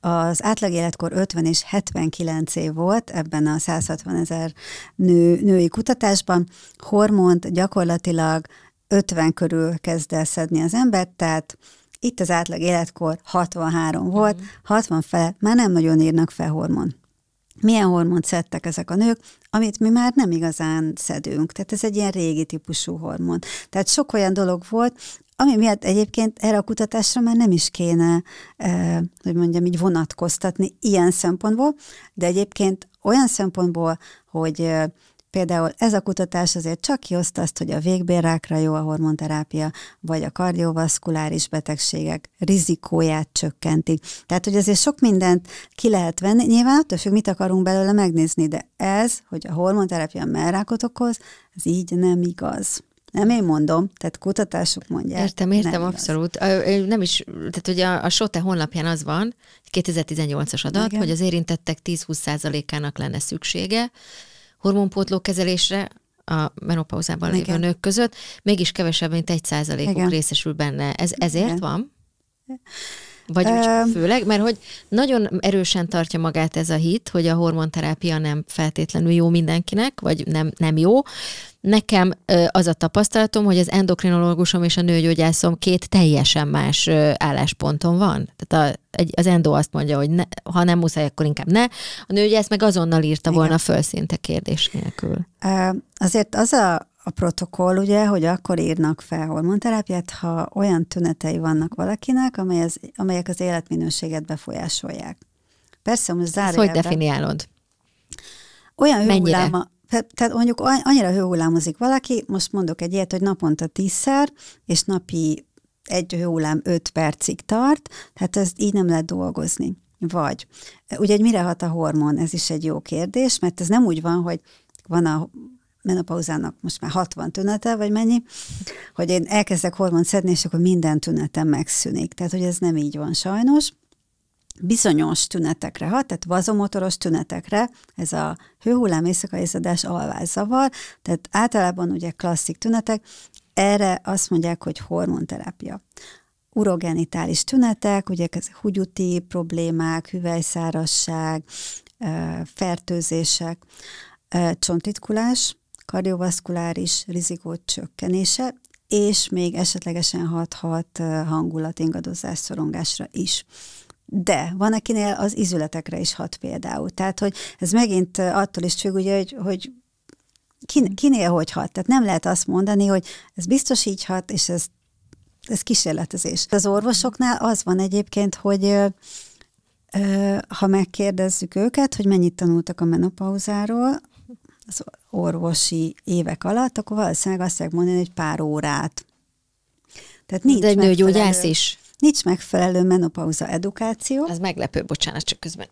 az átlag életkor 50 és 79 év volt ebben a 160 ezer nő, női kutatásban. Hormont gyakorlatilag 50 körül kezd el szedni az ember, tehát itt az átlag életkor 63 volt, mm. 60 fele már nem nagyon írnak fel hormon. Milyen hormont szedtek ezek a nők, amit mi már nem igazán szedünk. Tehát ez egy ilyen régi típusú hormon. Tehát sok olyan dolog volt, ami miatt egyébként erre a kutatásra már nem is kéne, eh, hogy mondjam, így vonatkoztatni ilyen szempontból, de egyébként olyan szempontból, hogy eh, Például ez a kutatás azért csak kihozta azt, hogy a végbérrákra jó a hormonterápia, vagy a kardiovaszkuláris betegségek rizikóját csökkenti. Tehát, hogy azért sok mindent ki lehet venni, nyilván attól függ, mit akarunk belőle megnézni, de ez, hogy a hormonterápia merrákot okoz, ez így nem igaz. Nem én mondom, tehát kutatások mondják. Értem, értem, nem abszolút. Igaz. Nem is, tehát hogy a, a SOTE honlapján az van, 2018-as adat, Igen. hogy az érintettek 10-20%-ának lenne szüksége, hormonpótló kezelésre a menopauzában lévő Igen. nők között, mégis kevesebb, mint egy százalékuk részesül benne. Ez ezért Igen. van? Vagy um, főleg, mert hogy nagyon erősen tartja magát ez a hit, hogy a hormonterápia nem feltétlenül jó mindenkinek, vagy nem, nem jó, Nekem az a tapasztalatom, hogy az endokrinológusom és a nőgyógyászom két teljesen más állásponton van. Tehát a, az endo azt mondja, hogy ne, ha nem muszáj, akkor inkább ne. A nőgyógyász meg azonnal írta Igen. volna föl szinte kérdés nélkül. Azért az a, a protokoll, ugye, hogy akkor írnak fel hormonterápiát, ha olyan tünetei vannak valakinek, amely az, amelyek az életminőséget befolyásolják. Persze, most. Ezt hogy definiálod? Olyan hőhulláma, tehát mondjuk annyira hőhullámozik valaki, most mondok egy ilyet, hogy naponta tízszer, és napi egy hőhullám öt percig tart, tehát ez így nem lehet dolgozni. Vagy, ugye, hogy mire hat a hormon, ez is egy jó kérdés, mert ez nem úgy van, hogy van a menopauzának most már 60 tünete, vagy mennyi, hogy én elkezdek hormont szedni, és akkor minden tünetem megszűnik. Tehát, hogy ez nem így van sajnos bizonyos tünetekre hat, tehát vazomotoros tünetekre, ez a hőhullám, éjszakaizzadás, alvászavar, tehát általában ugye klasszik tünetek, erre azt mondják, hogy hormonterápia. Urogenitális tünetek, ugye ez húgyuti problémák, hüvelyszárasság, fertőzések, csontritkulás, kardiovaszkuláris rizikót csökkenése, és még esetlegesen hathat hangulat szorongásra is. De van, akinél az izületekre is hat például. Tehát, hogy ez megint attól is függ, ugye, hogy, hogy kinél hogy hat. Tehát nem lehet azt mondani, hogy ez biztos így hat, és ez, ez kísérletezés. Az orvosoknál az van egyébként, hogy ha megkérdezzük őket, hogy mennyit tanultak a menopauzáról, az orvosi évek alatt, akkor valószínűleg azt fogják mondani, hogy pár órát. Tehát nincs De egy nőgyógyász is. Nincs megfelelő menopauza edukáció. Ez meglepő, bocsánat, csak közben.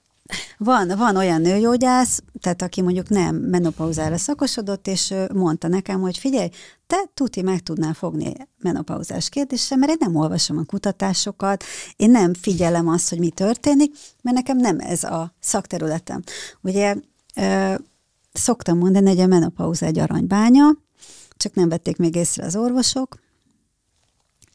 Van, van olyan nőgyógyász, tehát aki mondjuk nem menopauzára szakosodott, és mondta nekem, hogy figyelj, te tuti meg tudnál fogni menopauzás kérdésre, mert én nem olvasom a kutatásokat, én nem figyelem azt, hogy mi történik, mert nekem nem ez a szakterületem. Ugye szoktam mondani, hogy a menopauza egy aranybánya, csak nem vették még észre az orvosok,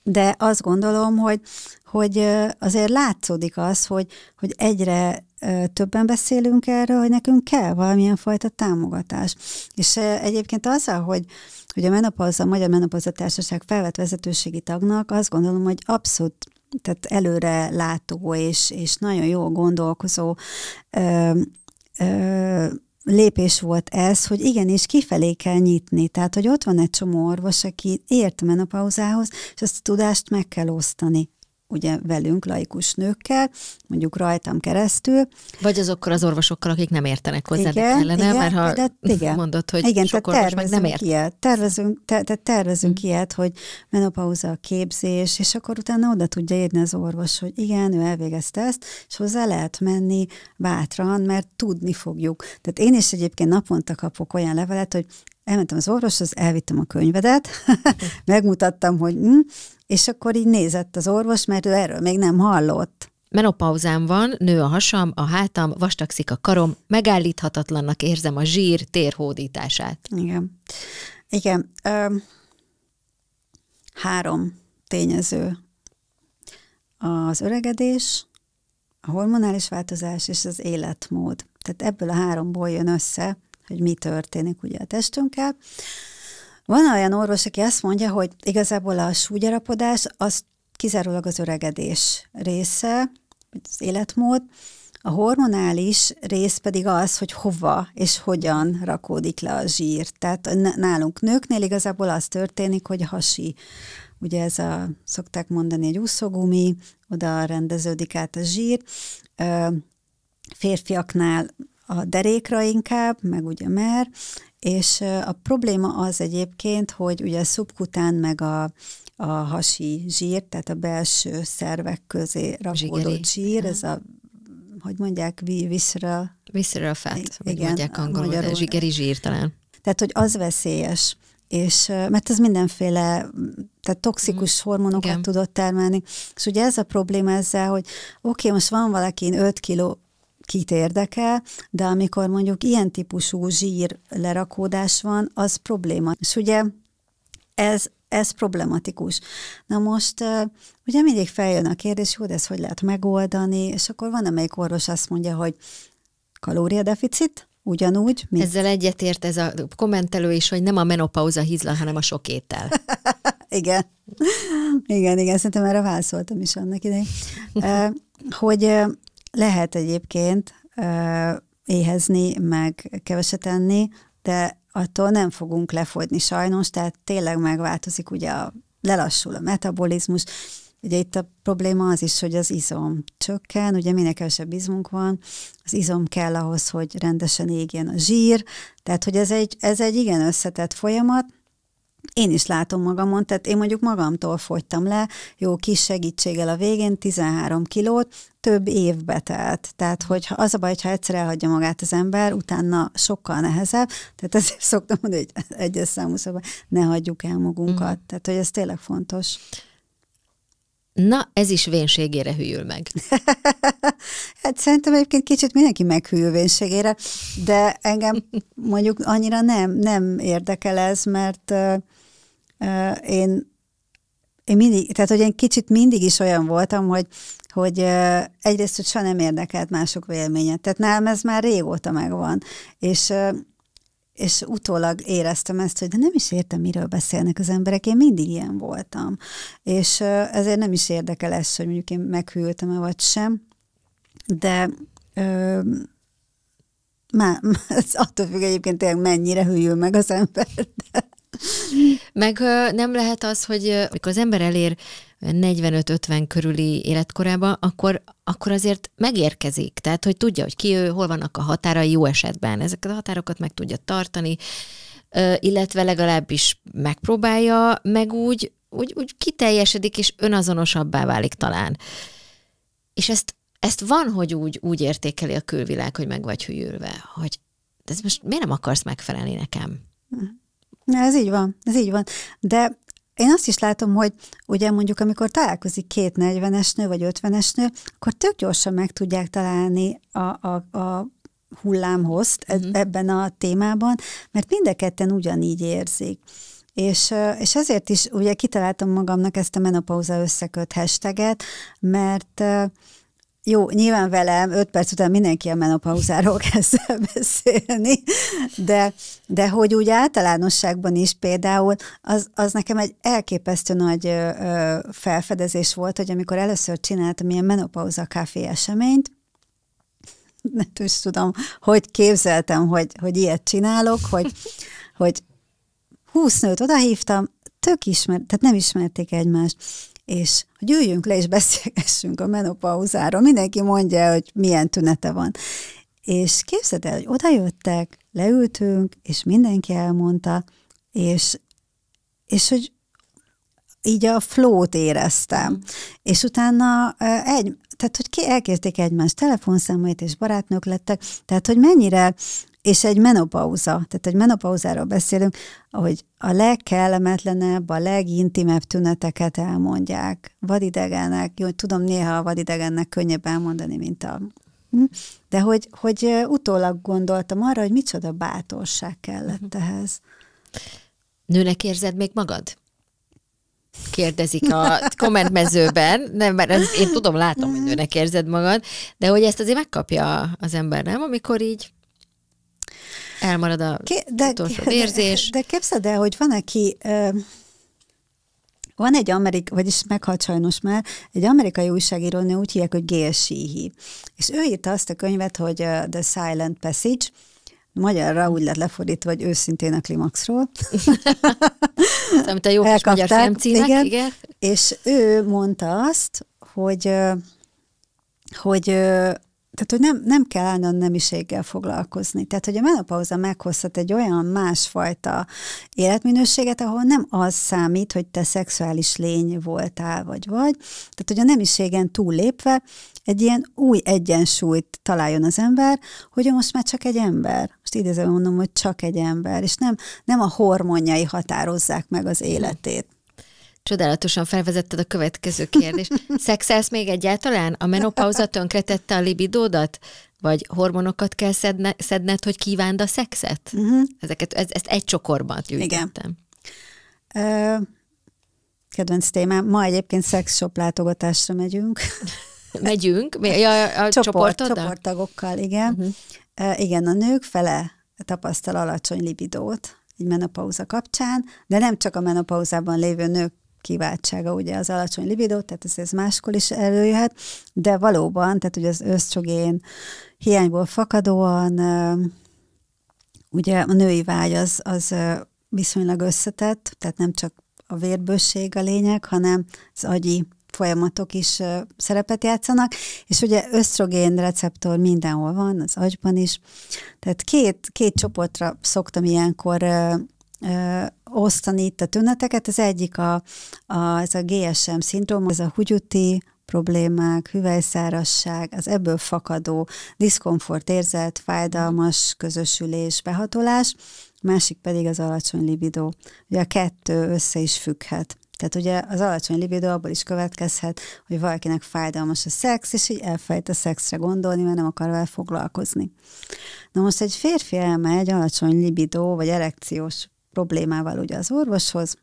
de azt gondolom, hogy, hogy azért látszódik az, hogy, hogy egyre többen beszélünk erről, hogy nekünk kell valamilyen fajta támogatás. És egyébként azzal, hogy, hogy a menopauza, a Magyar Menopauza Társaság felvett vezetőségi tagnak, azt gondolom, hogy abszolút tehát előre látó és, és nagyon jó gondolkozó ö, ö, lépés volt ez, hogy igenis kifelé kell nyitni. Tehát, hogy ott van egy csomó orvos, aki ért a menopauzához, és azt a tudást meg kell osztani ugye velünk, laikus nőkkel, mondjuk rajtam keresztül. Vagy azokkal az orvosokkal, akik nem értenek hozzá, igen, de kellene, igen, mert ha de, igen, mondod, hogy igen, sok orvos meg nem ért. Ilyet, tervezünk, te, te tervezünk hmm. ilyet, hogy menopauza a képzés, és akkor utána oda tudja érni az orvos, hogy igen, ő elvégezte ezt, és hozzá lehet menni bátran, mert tudni fogjuk. Tehát én is egyébként naponta kapok olyan levelet, hogy elmentem az orvoshoz, elvittem a könyvedet, megmutattam, hogy hm, és akkor így nézett az orvos, mert ő erről még nem hallott. Menopauzám van, nő a hasam, a hátam, vastagszik a karom, megállíthatatlannak érzem a zsír térhódítását. Igen. Igen. Ö, három tényező. Az öregedés, a hormonális változás és az életmód. Tehát ebből a háromból jön össze, hogy mi történik ugye a testünkkel. Van olyan orvos, aki azt mondja, hogy igazából a súlygyarapodás az kizárólag az öregedés része, az életmód, a hormonális rész pedig az, hogy hova és hogyan rakódik le a zsír. Tehát nálunk nőknél igazából az történik, hogy hasi, ugye ez a, szokták mondani, egy úszógumi, oda rendeződik át a zsír. Férfiaknál a derékra inkább, meg ugye mer, és a probléma az egyébként, hogy ugye a szubkután meg a, a hasi zsír, tehát a belső szervek közé rakódott zsír, ez a hogy mondják, visceral... Visceral fat, igen, mondják angolul, magyarul, de zsigeri zsír talán. Tehát, hogy az veszélyes, és mert ez mindenféle, tehát toxikus mm. hormonokat igen. tudott termelni. És ugye ez a probléma ezzel, hogy oké, okay, most van valakin 5 kiló kit érdekel, de amikor mondjuk ilyen típusú zsír lerakódás van, az probléma. És ugye ez, ez problematikus. Na most ugye mindig feljön a kérdés, hogy ez hogy lehet megoldani, és akkor van, amelyik orvos azt mondja, hogy kalóriadeficit, ugyanúgy. Mint... Ezzel egyetért ez a kommentelő is, hogy nem a menopauza hízla, hanem a sok étel. igen. Igen, igen, szerintem erre válaszoltam is annak idején. hogy lehet egyébként éhezni, meg keveset enni, de attól nem fogunk lefogyni sajnos, tehát tényleg megváltozik, ugye a, lelassul a metabolizmus, Ugye itt a probléma az is, hogy az izom csökken, ugye minél kevesebb izmunk van, az izom kell ahhoz, hogy rendesen égjen a zsír, tehát hogy ez egy, ez egy igen összetett folyamat, én is látom magamon, tehát én mondjuk magamtól fogytam le, jó kis segítséggel a végén 13 kilót, több évbe telt. Tehát, hogyha az a baj, hogyha egyszer elhagyja magát az ember, utána sokkal nehezebb. Tehát ezért szoktam mondani, hogy egyes számú szóban ne hagyjuk el magunkat. Mm. Tehát, hogy ez tényleg fontos. Na, ez is vénségére hűl meg. hát szerintem egyébként kicsit mindenki meghűl vénségére, de engem mondjuk annyira nem, nem érdekel ez, mert uh, én, én mindig, tehát hogy én kicsit mindig is olyan voltam, hogy, hogy egyrészt, hogy soha nem érdekelt mások véleménye. Tehát nálam ez már régóta megvan. És és utólag éreztem ezt, hogy de nem is értem, miről beszélnek az emberek, én mindig ilyen voltam. És ezért nem is érdekel ez, hogy mondjuk én meghűltem-e vagy sem, de ö, már, attól függ egyébként tényleg mennyire hűl meg az ember. De... Meg nem lehet az, hogy amikor az ember elér 45-50 körüli életkorában, akkor, akkor azért megérkezik. Tehát, hogy tudja, hogy ki ő, hol vannak a határai jó esetben. Ezeket a határokat meg tudja tartani, illetve legalábbis megpróbálja, meg úgy, úgy, úgy kiteljesedik, és önazonosabbá válik talán. És ezt, ezt van, hogy úgy, úgy értékeli a külvilág, hogy meg vagy hűlve, hogy ez most miért nem akarsz megfelelni nekem? Na, ez így van, ez így van. De én azt is látom, hogy ugye mondjuk, amikor találkozik két 40-es nő vagy 50-es nő, akkor tök gyorsan meg tudják találni a, a, a hullámhozt uh-huh. ebben a témában, mert mind a ketten ugyanígy érzik. És, és ezért is ugye kitaláltam magamnak ezt a menopauza összeköt hashtaget, mert jó, nyilván velem öt perc után mindenki a menopauzáról kezd beszélni, de, de hogy úgy általánosságban is például, az, az nekem egy elképesztő nagy ö, ö, felfedezés volt, hogy amikor először csináltam ilyen menopauza kávé eseményt, nem is tudom, hogy képzeltem, hogy, hogy ilyet csinálok, hogy, hogy húsz nőt odahívtam, tök ismert, tehát nem ismerték egymást, és hogy üljünk le és beszélgessünk a menopauzáról. Mindenki mondja, hogy milyen tünete van. És képzeld el, hogy oda jöttek, leültünk, és mindenki elmondta, és, és hogy így a flót éreztem. Mm. És utána egy, tehát hogy elkezdték egymás telefonszámait, és barátnők lettek, tehát hogy mennyire és egy menopauza, tehát egy menopauzáról beszélünk, ahogy a legkellemetlenebb, a legintimebb tüneteket elmondják. Vadidegenek, jó, tudom, néha a vadidegennek könnyebb elmondani, mint a... Hm? De hogy, hogy utólag gondoltam arra, hogy micsoda bátorság kellett uh-huh. ehhez. Nőnek érzed még magad? kérdezik a kommentmezőben, nem, mert én tudom, látom, hogy nőnek érzed magad, de hogy ezt azért megkapja az ember, nem? Amikor így elmarad a de, utolsó érzés. De, de képzeld el, hogy van, aki... van egy amerikai, vagyis meghalt sajnos már, egy amerikai újságírónő úgy hívják, hogy Gail Sheehy. És ő írta azt a könyvet, hogy The Silent Passage, magyarra úgy lett lefordítva, hogy őszintén a klimaxról. Amit a jó kis magyar filmcímek, igen. igen. És ő mondta azt, hogy hogy tehát, hogy nem, nem kell állandóan nemiséggel foglalkozni. Tehát, hogy a menopauza meghozhat egy olyan másfajta életminőséget, ahol nem az számít, hogy te szexuális lény voltál, vagy vagy. Tehát, hogy a nemiségen túllépve egy ilyen új egyensúlyt találjon az ember, hogy most már csak egy ember. Most idézően mondom, hogy csak egy ember, és nem, nem a hormonjai határozzák meg az életét. Csodálatosan felvezetted a következő kérdést. Szexelsz még egyáltalán? A menopauza tönkretette a libidódat? Vagy hormonokat kell szedne, szedned, hogy kívánd a szexet? Uh-huh. Ezeket, ez, ezt egy csokorban gyűjtöttem. Igen. Ö, kedvenc témám. Ma egyébként szexshop látogatásra megyünk. Megyünk? Mi, a, a Csoport, csoporttagokkal, igen. Uh-huh. Uh, igen, a nők fele tapasztal alacsony libidót egy menopauza kapcsán, de nem csak a menopauzában lévő nők kiváltsága ugye az alacsony libidó, tehát ez, ez máskor is előjöhet, de valóban, tehát ugye az ösztrogén hiányból fakadóan ugye a női vágy az, az viszonylag összetett, tehát nem csak a vérbőség a lényeg, hanem az agyi folyamatok is szerepet játszanak, és ugye ösztrogén receptor mindenhol van, az agyban is. Tehát két, két csoportra szoktam ilyenkor ö, osztani itt a tüneteket. Az egyik a, a, ez a GSM szindróma, ez a húgyuti problémák, hüvelyszárasság, az ebből fakadó diszkomfort érzet, fájdalmas közösülés, behatolás, másik pedig az alacsony libidó. Ugye a kettő össze is függhet. Tehát ugye az alacsony libidó abból is következhet, hogy valakinek fájdalmas a szex, és így elfejt a szexre gondolni, mert nem akar vele foglalkozni. Na most egy férfi elmegy alacsony libidó, vagy erekciós problémával ugye az orvoshoz,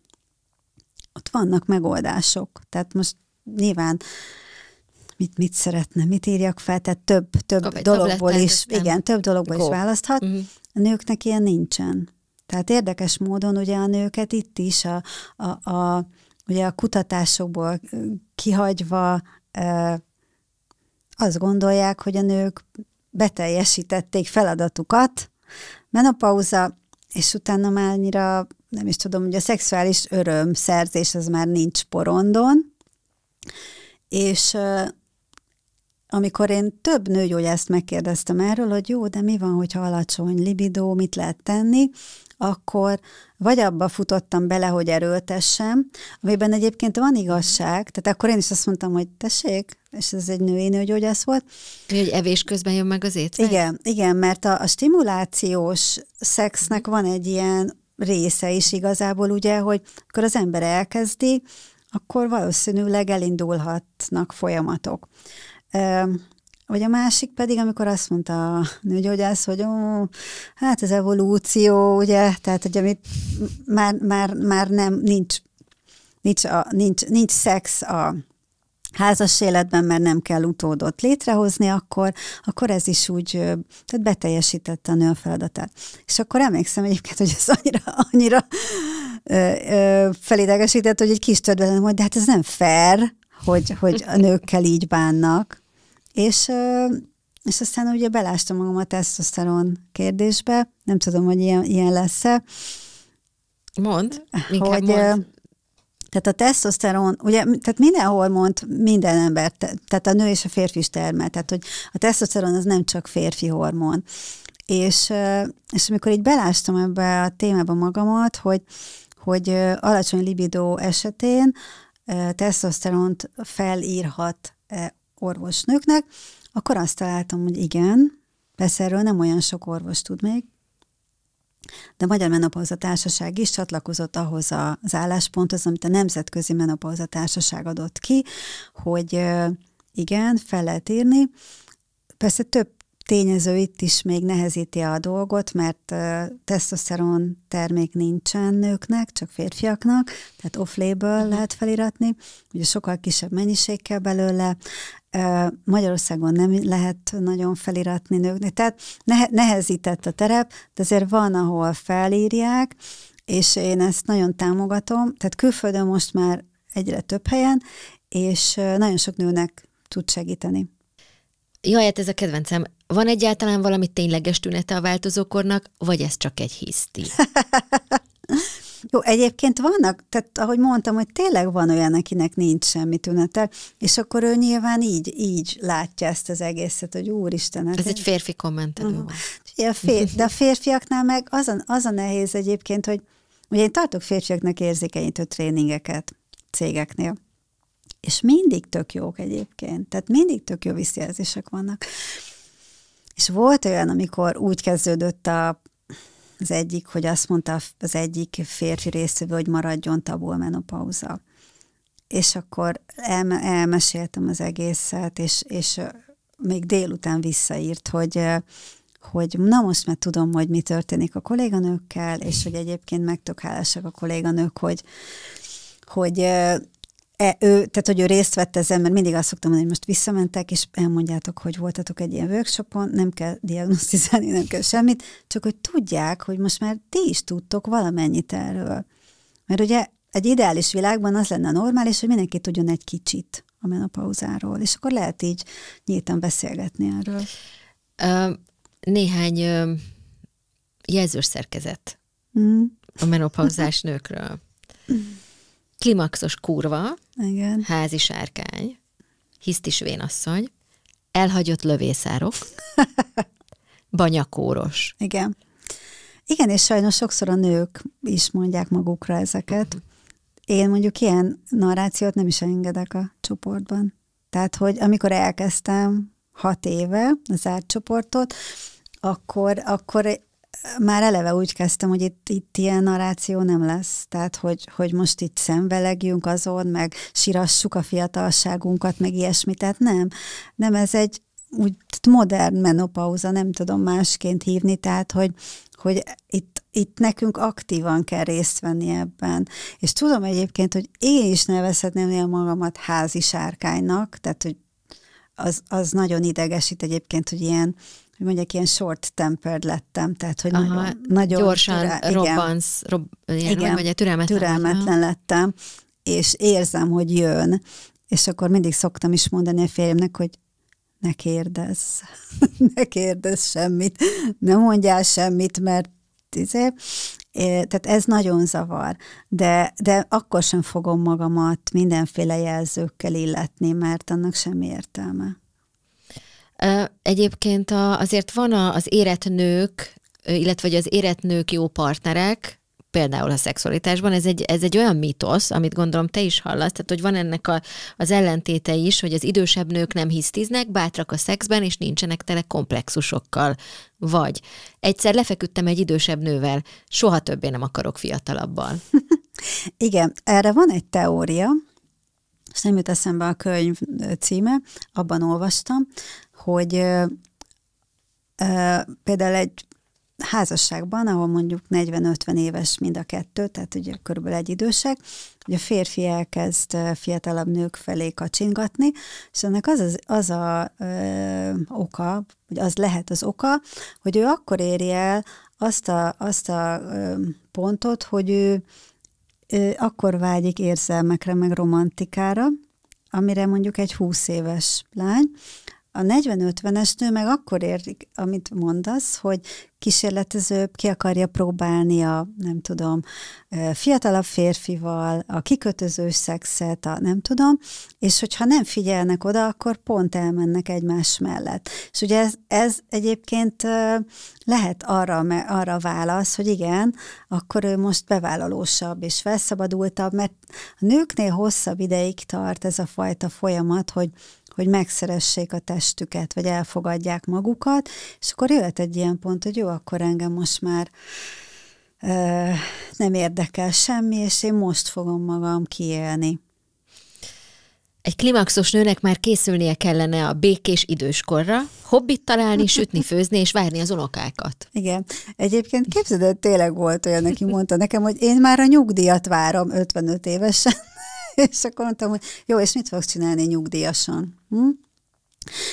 ott vannak megoldások. Tehát most nyilván mit, mit szeretne, mit írjak fel, tehát több, több dologból is, igen, több dologból Go. is választhat. Uh-huh. a nőknek ilyen nincsen. Tehát érdekes módon ugye a nőket itt is a, a, a, ugye a kutatásokból kihagyva azt gondolják, hogy a nők beteljesítették feladatukat, menopauza, és utána már annyira, nem is tudom, hogy a szexuális öröm szerzés az már nincs porondon, és amikor én több nőgyógyászt megkérdeztem erről, hogy jó, de mi van, hogyha alacsony libidó, mit lehet tenni, akkor vagy abba futottam bele, hogy erőltessem, amiben egyébként van igazság, tehát akkor én is azt mondtam, hogy tessék, és ez egy női nőgyógyász volt. Hogy evés közben jön meg az étvágy? Igen, igen, mert a, a stimulációs szexnek van egy ilyen része is igazából, ugye, hogy akkor az ember elkezdi, akkor valószínűleg elindulhatnak folyamatok. Vagy a másik pedig, amikor azt mondta a nőgyógyász, hogy ó, hát az evolúció, ugye, tehát, hogy amit már, már, már nem, nincs, nincs, a, nincs, nincs szex a házas életben, mert nem kell utódot létrehozni, akkor, akkor ez is úgy, tehát beteljesítette a nő a feladatát. És akkor emlékszem egyébként, hogy ez annyira, annyira felidegesített, hogy egy kis tördvelem, hogy de hát ez nem fair, hogy, hogy a nőkkel így bánnak, és, és aztán ugye belástam magam a tesztoszteron kérdésbe, nem tudom, hogy ilyen, ilyen lesz-e. Mond, hogy, mond. Tehát a tesztoszteron, ugye, tehát minden hormont minden ember, tehát a nő és a férfi is termel, tehát hogy a tesztoszteron az nem csak férfi hormon. És, és amikor így belástam ebbe a témába magamat, hogy, hogy alacsony libidó esetén tesztoszteront felírhat orvosnőknek, akkor azt találtam, hogy igen, persze erről nem olyan sok orvos tud még, de a Magyar Menopauza Társaság is csatlakozott ahhoz az állásponthoz, amit a Nemzetközi Menopauza Társaság adott ki, hogy igen, fel lehet írni. Persze több tényező itt is még nehezíti a dolgot, mert tesztoszteron termék nincsen nőknek, csak férfiaknak, tehát off-label uh-huh. lehet feliratni, ugye sokkal kisebb mennyiség kell belőle, Magyarországon nem lehet nagyon feliratni nőknek, tehát nehe- nehezített a terep, de azért van, ahol felírják, és én ezt nagyon támogatom, tehát külföldön most már egyre több helyen, és nagyon sok nőnek tud segíteni. Jaj, hát ez a kedvencem. Van egyáltalán valami tényleges tünete a változókornak, vagy ez csak egy hiszti? Jó, egyébként vannak, tehát ahogy mondtam, hogy tényleg van olyan, akinek nincs semmi tünete, és akkor ő nyilván így, így látja ezt az egészet, hogy úristen. Hát Ez egy férfi kommentelő. Uh-huh. Ja, fér, de a férfiaknál meg az a, az a nehéz egyébként, hogy ugye én tartok férfiaknak érzékenyítő tréningeket cégeknél, és mindig tök jók egyébként, tehát mindig tök jó visszajelzések vannak. És volt olyan, amikor úgy kezdődött a, az egyik, hogy azt mondta az egyik férfi résztvevő, hogy maradjon tabu a menopauza. És akkor elme, elmeséltem az egészet, és, és még délután visszaírt, hogy hogy na most már tudom, hogy mi történik a kolléganőkkel, és hogy egyébként meg a kolléganők, hogy, hogy E, ő, tehát, hogy ő részt vett ezen, mert mindig azt szoktam mondani, hogy most visszamentek, és elmondjátok, hogy voltatok egy ilyen workshopon, nem kell diagnosztizálni, nem kell semmit, csak hogy tudják, hogy most már ti is tudtok valamennyit erről. Mert ugye egy ideális világban az lenne normális, hogy mindenki tudjon egy kicsit a menopauzáról, és akkor lehet így nyíltan beszélgetni erről. Néhány jelzős szerkezet mm. a menopauzás nőkről. klimaxos kurva, Igen. házi sárkány, hisztis vénasszony, elhagyott lövészárok, banyakóros. Igen. Igen, és sajnos sokszor a nők is mondják magukra ezeket. Én mondjuk ilyen narrációt nem is engedek a csoportban. Tehát, hogy amikor elkezdtem hat éve az zárt csoportot, akkor, akkor már eleve úgy kezdtem, hogy itt, itt ilyen narráció nem lesz. Tehát, hogy, hogy most itt szenvelegjünk azon, meg sirassuk a fiatalságunkat, meg ilyesmi. Tehát nem. Nem, ez egy úgy modern menopauza, nem tudom másként hívni, tehát, hogy, hogy itt, itt nekünk aktívan kell részt venni ebben. És tudom egyébként, hogy én is nevezhetném magamat házi sárkánynak, tehát, hogy az, az nagyon idegesít egyébként, hogy ilyen hogy mondják, ilyen short tempered lettem, tehát hogy Aha, nagyon, nagyon gyorsan türel, robbansz, rob, ilyen, igen, vagy türelmetlen, türelmetlen lettem, és érzem, hogy jön, és akkor mindig szoktam is mondani a férjemnek, hogy ne kérdezz, ne kérdezz semmit, ne mondjál semmit, mert izé, tehát ez nagyon zavar, de, de akkor sem fogom magamat mindenféle jelzőkkel illetni, mert annak semmi értelme. Egyébként azért van az érett illetve az érett jó partnerek, például a szexualitásban, ez egy, ez egy olyan mítosz, amit gondolom te is hallasz, tehát hogy van ennek a, az ellentéte is, hogy az idősebb nők nem hisztiznek, bátrak a szexben, és nincsenek tele komplexusokkal. Vagy egyszer lefeküdtem egy idősebb nővel, soha többé nem akarok fiatalabbal. Igen, erre van egy teória, és nem jut eszembe a könyv címe, abban olvastam, hogy ö, ö, például egy házasságban, ahol mondjuk 40-50 éves mind a kettő, tehát ugye körülbelül egy idősek, hogy a férfi elkezd fiatalabb nők felé kacsingatni, és ennek az, az, az a ö, oka, vagy az lehet az oka, hogy ő akkor éri el azt a, azt a ö, pontot, hogy ő, akkor vágyik érzelmekre, meg romantikára, amire mondjuk egy 20 éves lány, a 40-50-es nő meg akkor érzik, amit mondasz, hogy kísérletezőbb, ki akarja próbálni a, nem tudom, fiatalabb férfival, a kikötözős szexet, a nem tudom, és hogyha nem figyelnek oda, akkor pont elmennek egymás mellett. És ugye ez, ez egyébként lehet arra, arra válasz, hogy igen, akkor ő most bevállalósabb és felszabadultabb, mert a nőknél hosszabb ideig tart ez a fajta folyamat, hogy hogy megszeressék a testüket, vagy elfogadják magukat, és akkor jöhet egy ilyen pont, hogy jó, akkor engem most már ö, nem érdekel semmi, és én most fogom magam kiélni. Egy klimaxos nőnek már készülnie kellene a békés időskorra, hobbit találni, sütni, főzni és várni az unokákat. Igen. Egyébként képzeld, tényleg volt olyan, aki mondta nekem, hogy én már a nyugdíjat várom 55 évesen. és akkor mondtam, hogy jó, és mit fogsz csinálni nyugdíjasan? Hm?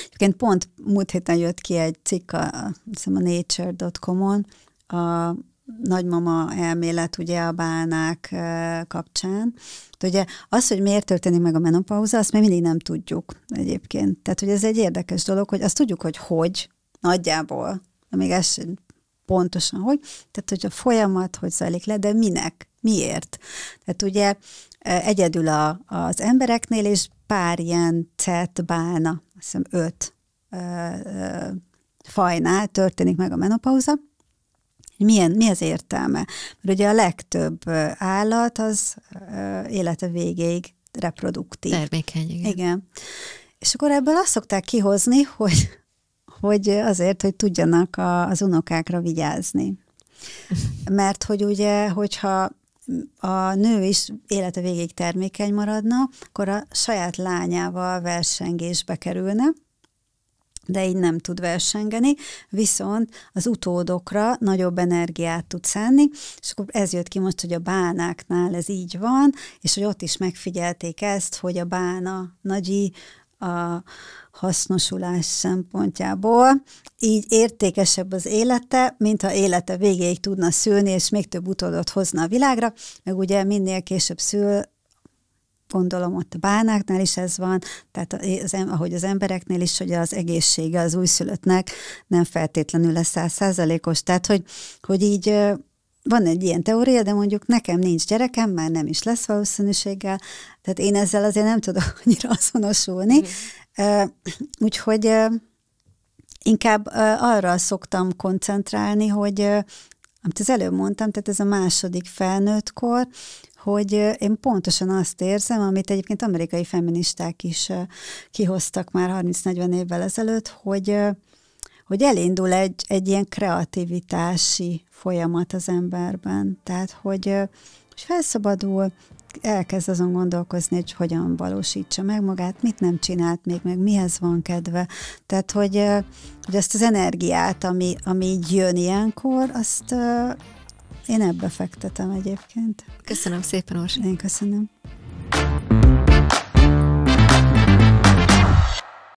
Egyébként pont múlt héten jött ki egy cikk a, a nature.com-on, a nagymama elmélet ugye a bálnák kapcsán. De ugye az, hogy miért történik meg a menopauza, azt még mindig nem tudjuk egyébként. Tehát, hogy ez egy érdekes dolog, hogy azt tudjuk, hogy hogy, nagyjából, de még ez pontosan hogy, tehát, hogy a folyamat, hogy zajlik le, de minek, miért. Tehát ugye egyedül a, az embereknél, és pár ilyen cet bálna, azt hiszem öt ö, ö, fajnál történik meg a menopauza. Milyen, mi az értelme? Mert ugye a legtöbb állat az ö, élete végéig reproduktív. Termékeny, igen. igen. És akkor ebből azt szokták kihozni, hogy, hogy azért, hogy tudjanak a, az unokákra vigyázni. Mert hogy ugye, hogyha a nő is élete végéig termékeny maradna, akkor a saját lányával versengésbe kerülne, de így nem tud versengeni, viszont az utódokra nagyobb energiát tud szánni, és akkor ez jött ki most, hogy a bánáknál ez így van, és hogy ott is megfigyelték ezt, hogy a bána nagyi a hasznosulás szempontjából, így értékesebb az élete, mint ha élete végéig tudna szülni, és még több utódot hozna a világra, meg ugye minél később szül, gondolom ott a bánáknál is ez van, tehát az, ahogy az embereknél is, hogy az egészsége az újszülöttnek nem feltétlenül lesz százszázalékos, tehát hogy, hogy így van egy ilyen teória, de mondjuk nekem nincs gyerekem, már nem is lesz valószínűséggel, tehát én ezzel azért nem tudok annyira azonosulni. Mm. Úgyhogy inkább arra szoktam koncentrálni, hogy amit az előbb mondtam, tehát ez a második felnőttkor, hogy én pontosan azt érzem, amit egyébként amerikai feministák is kihoztak már 30-40 évvel ezelőtt, hogy, hogy elindul egy, egy ilyen kreativitási folyamat az emberben. Tehát, hogy, hogy felszabadul, elkezd azon gondolkozni, hogy hogyan valósítsa meg magát, mit nem csinált még, meg mihez van kedve. Tehát, hogy, hogy azt az energiát, ami, ami így jön ilyenkor, azt én ebbe fektetem egyébként. Köszönöm szépen, Orsi. Én köszönöm.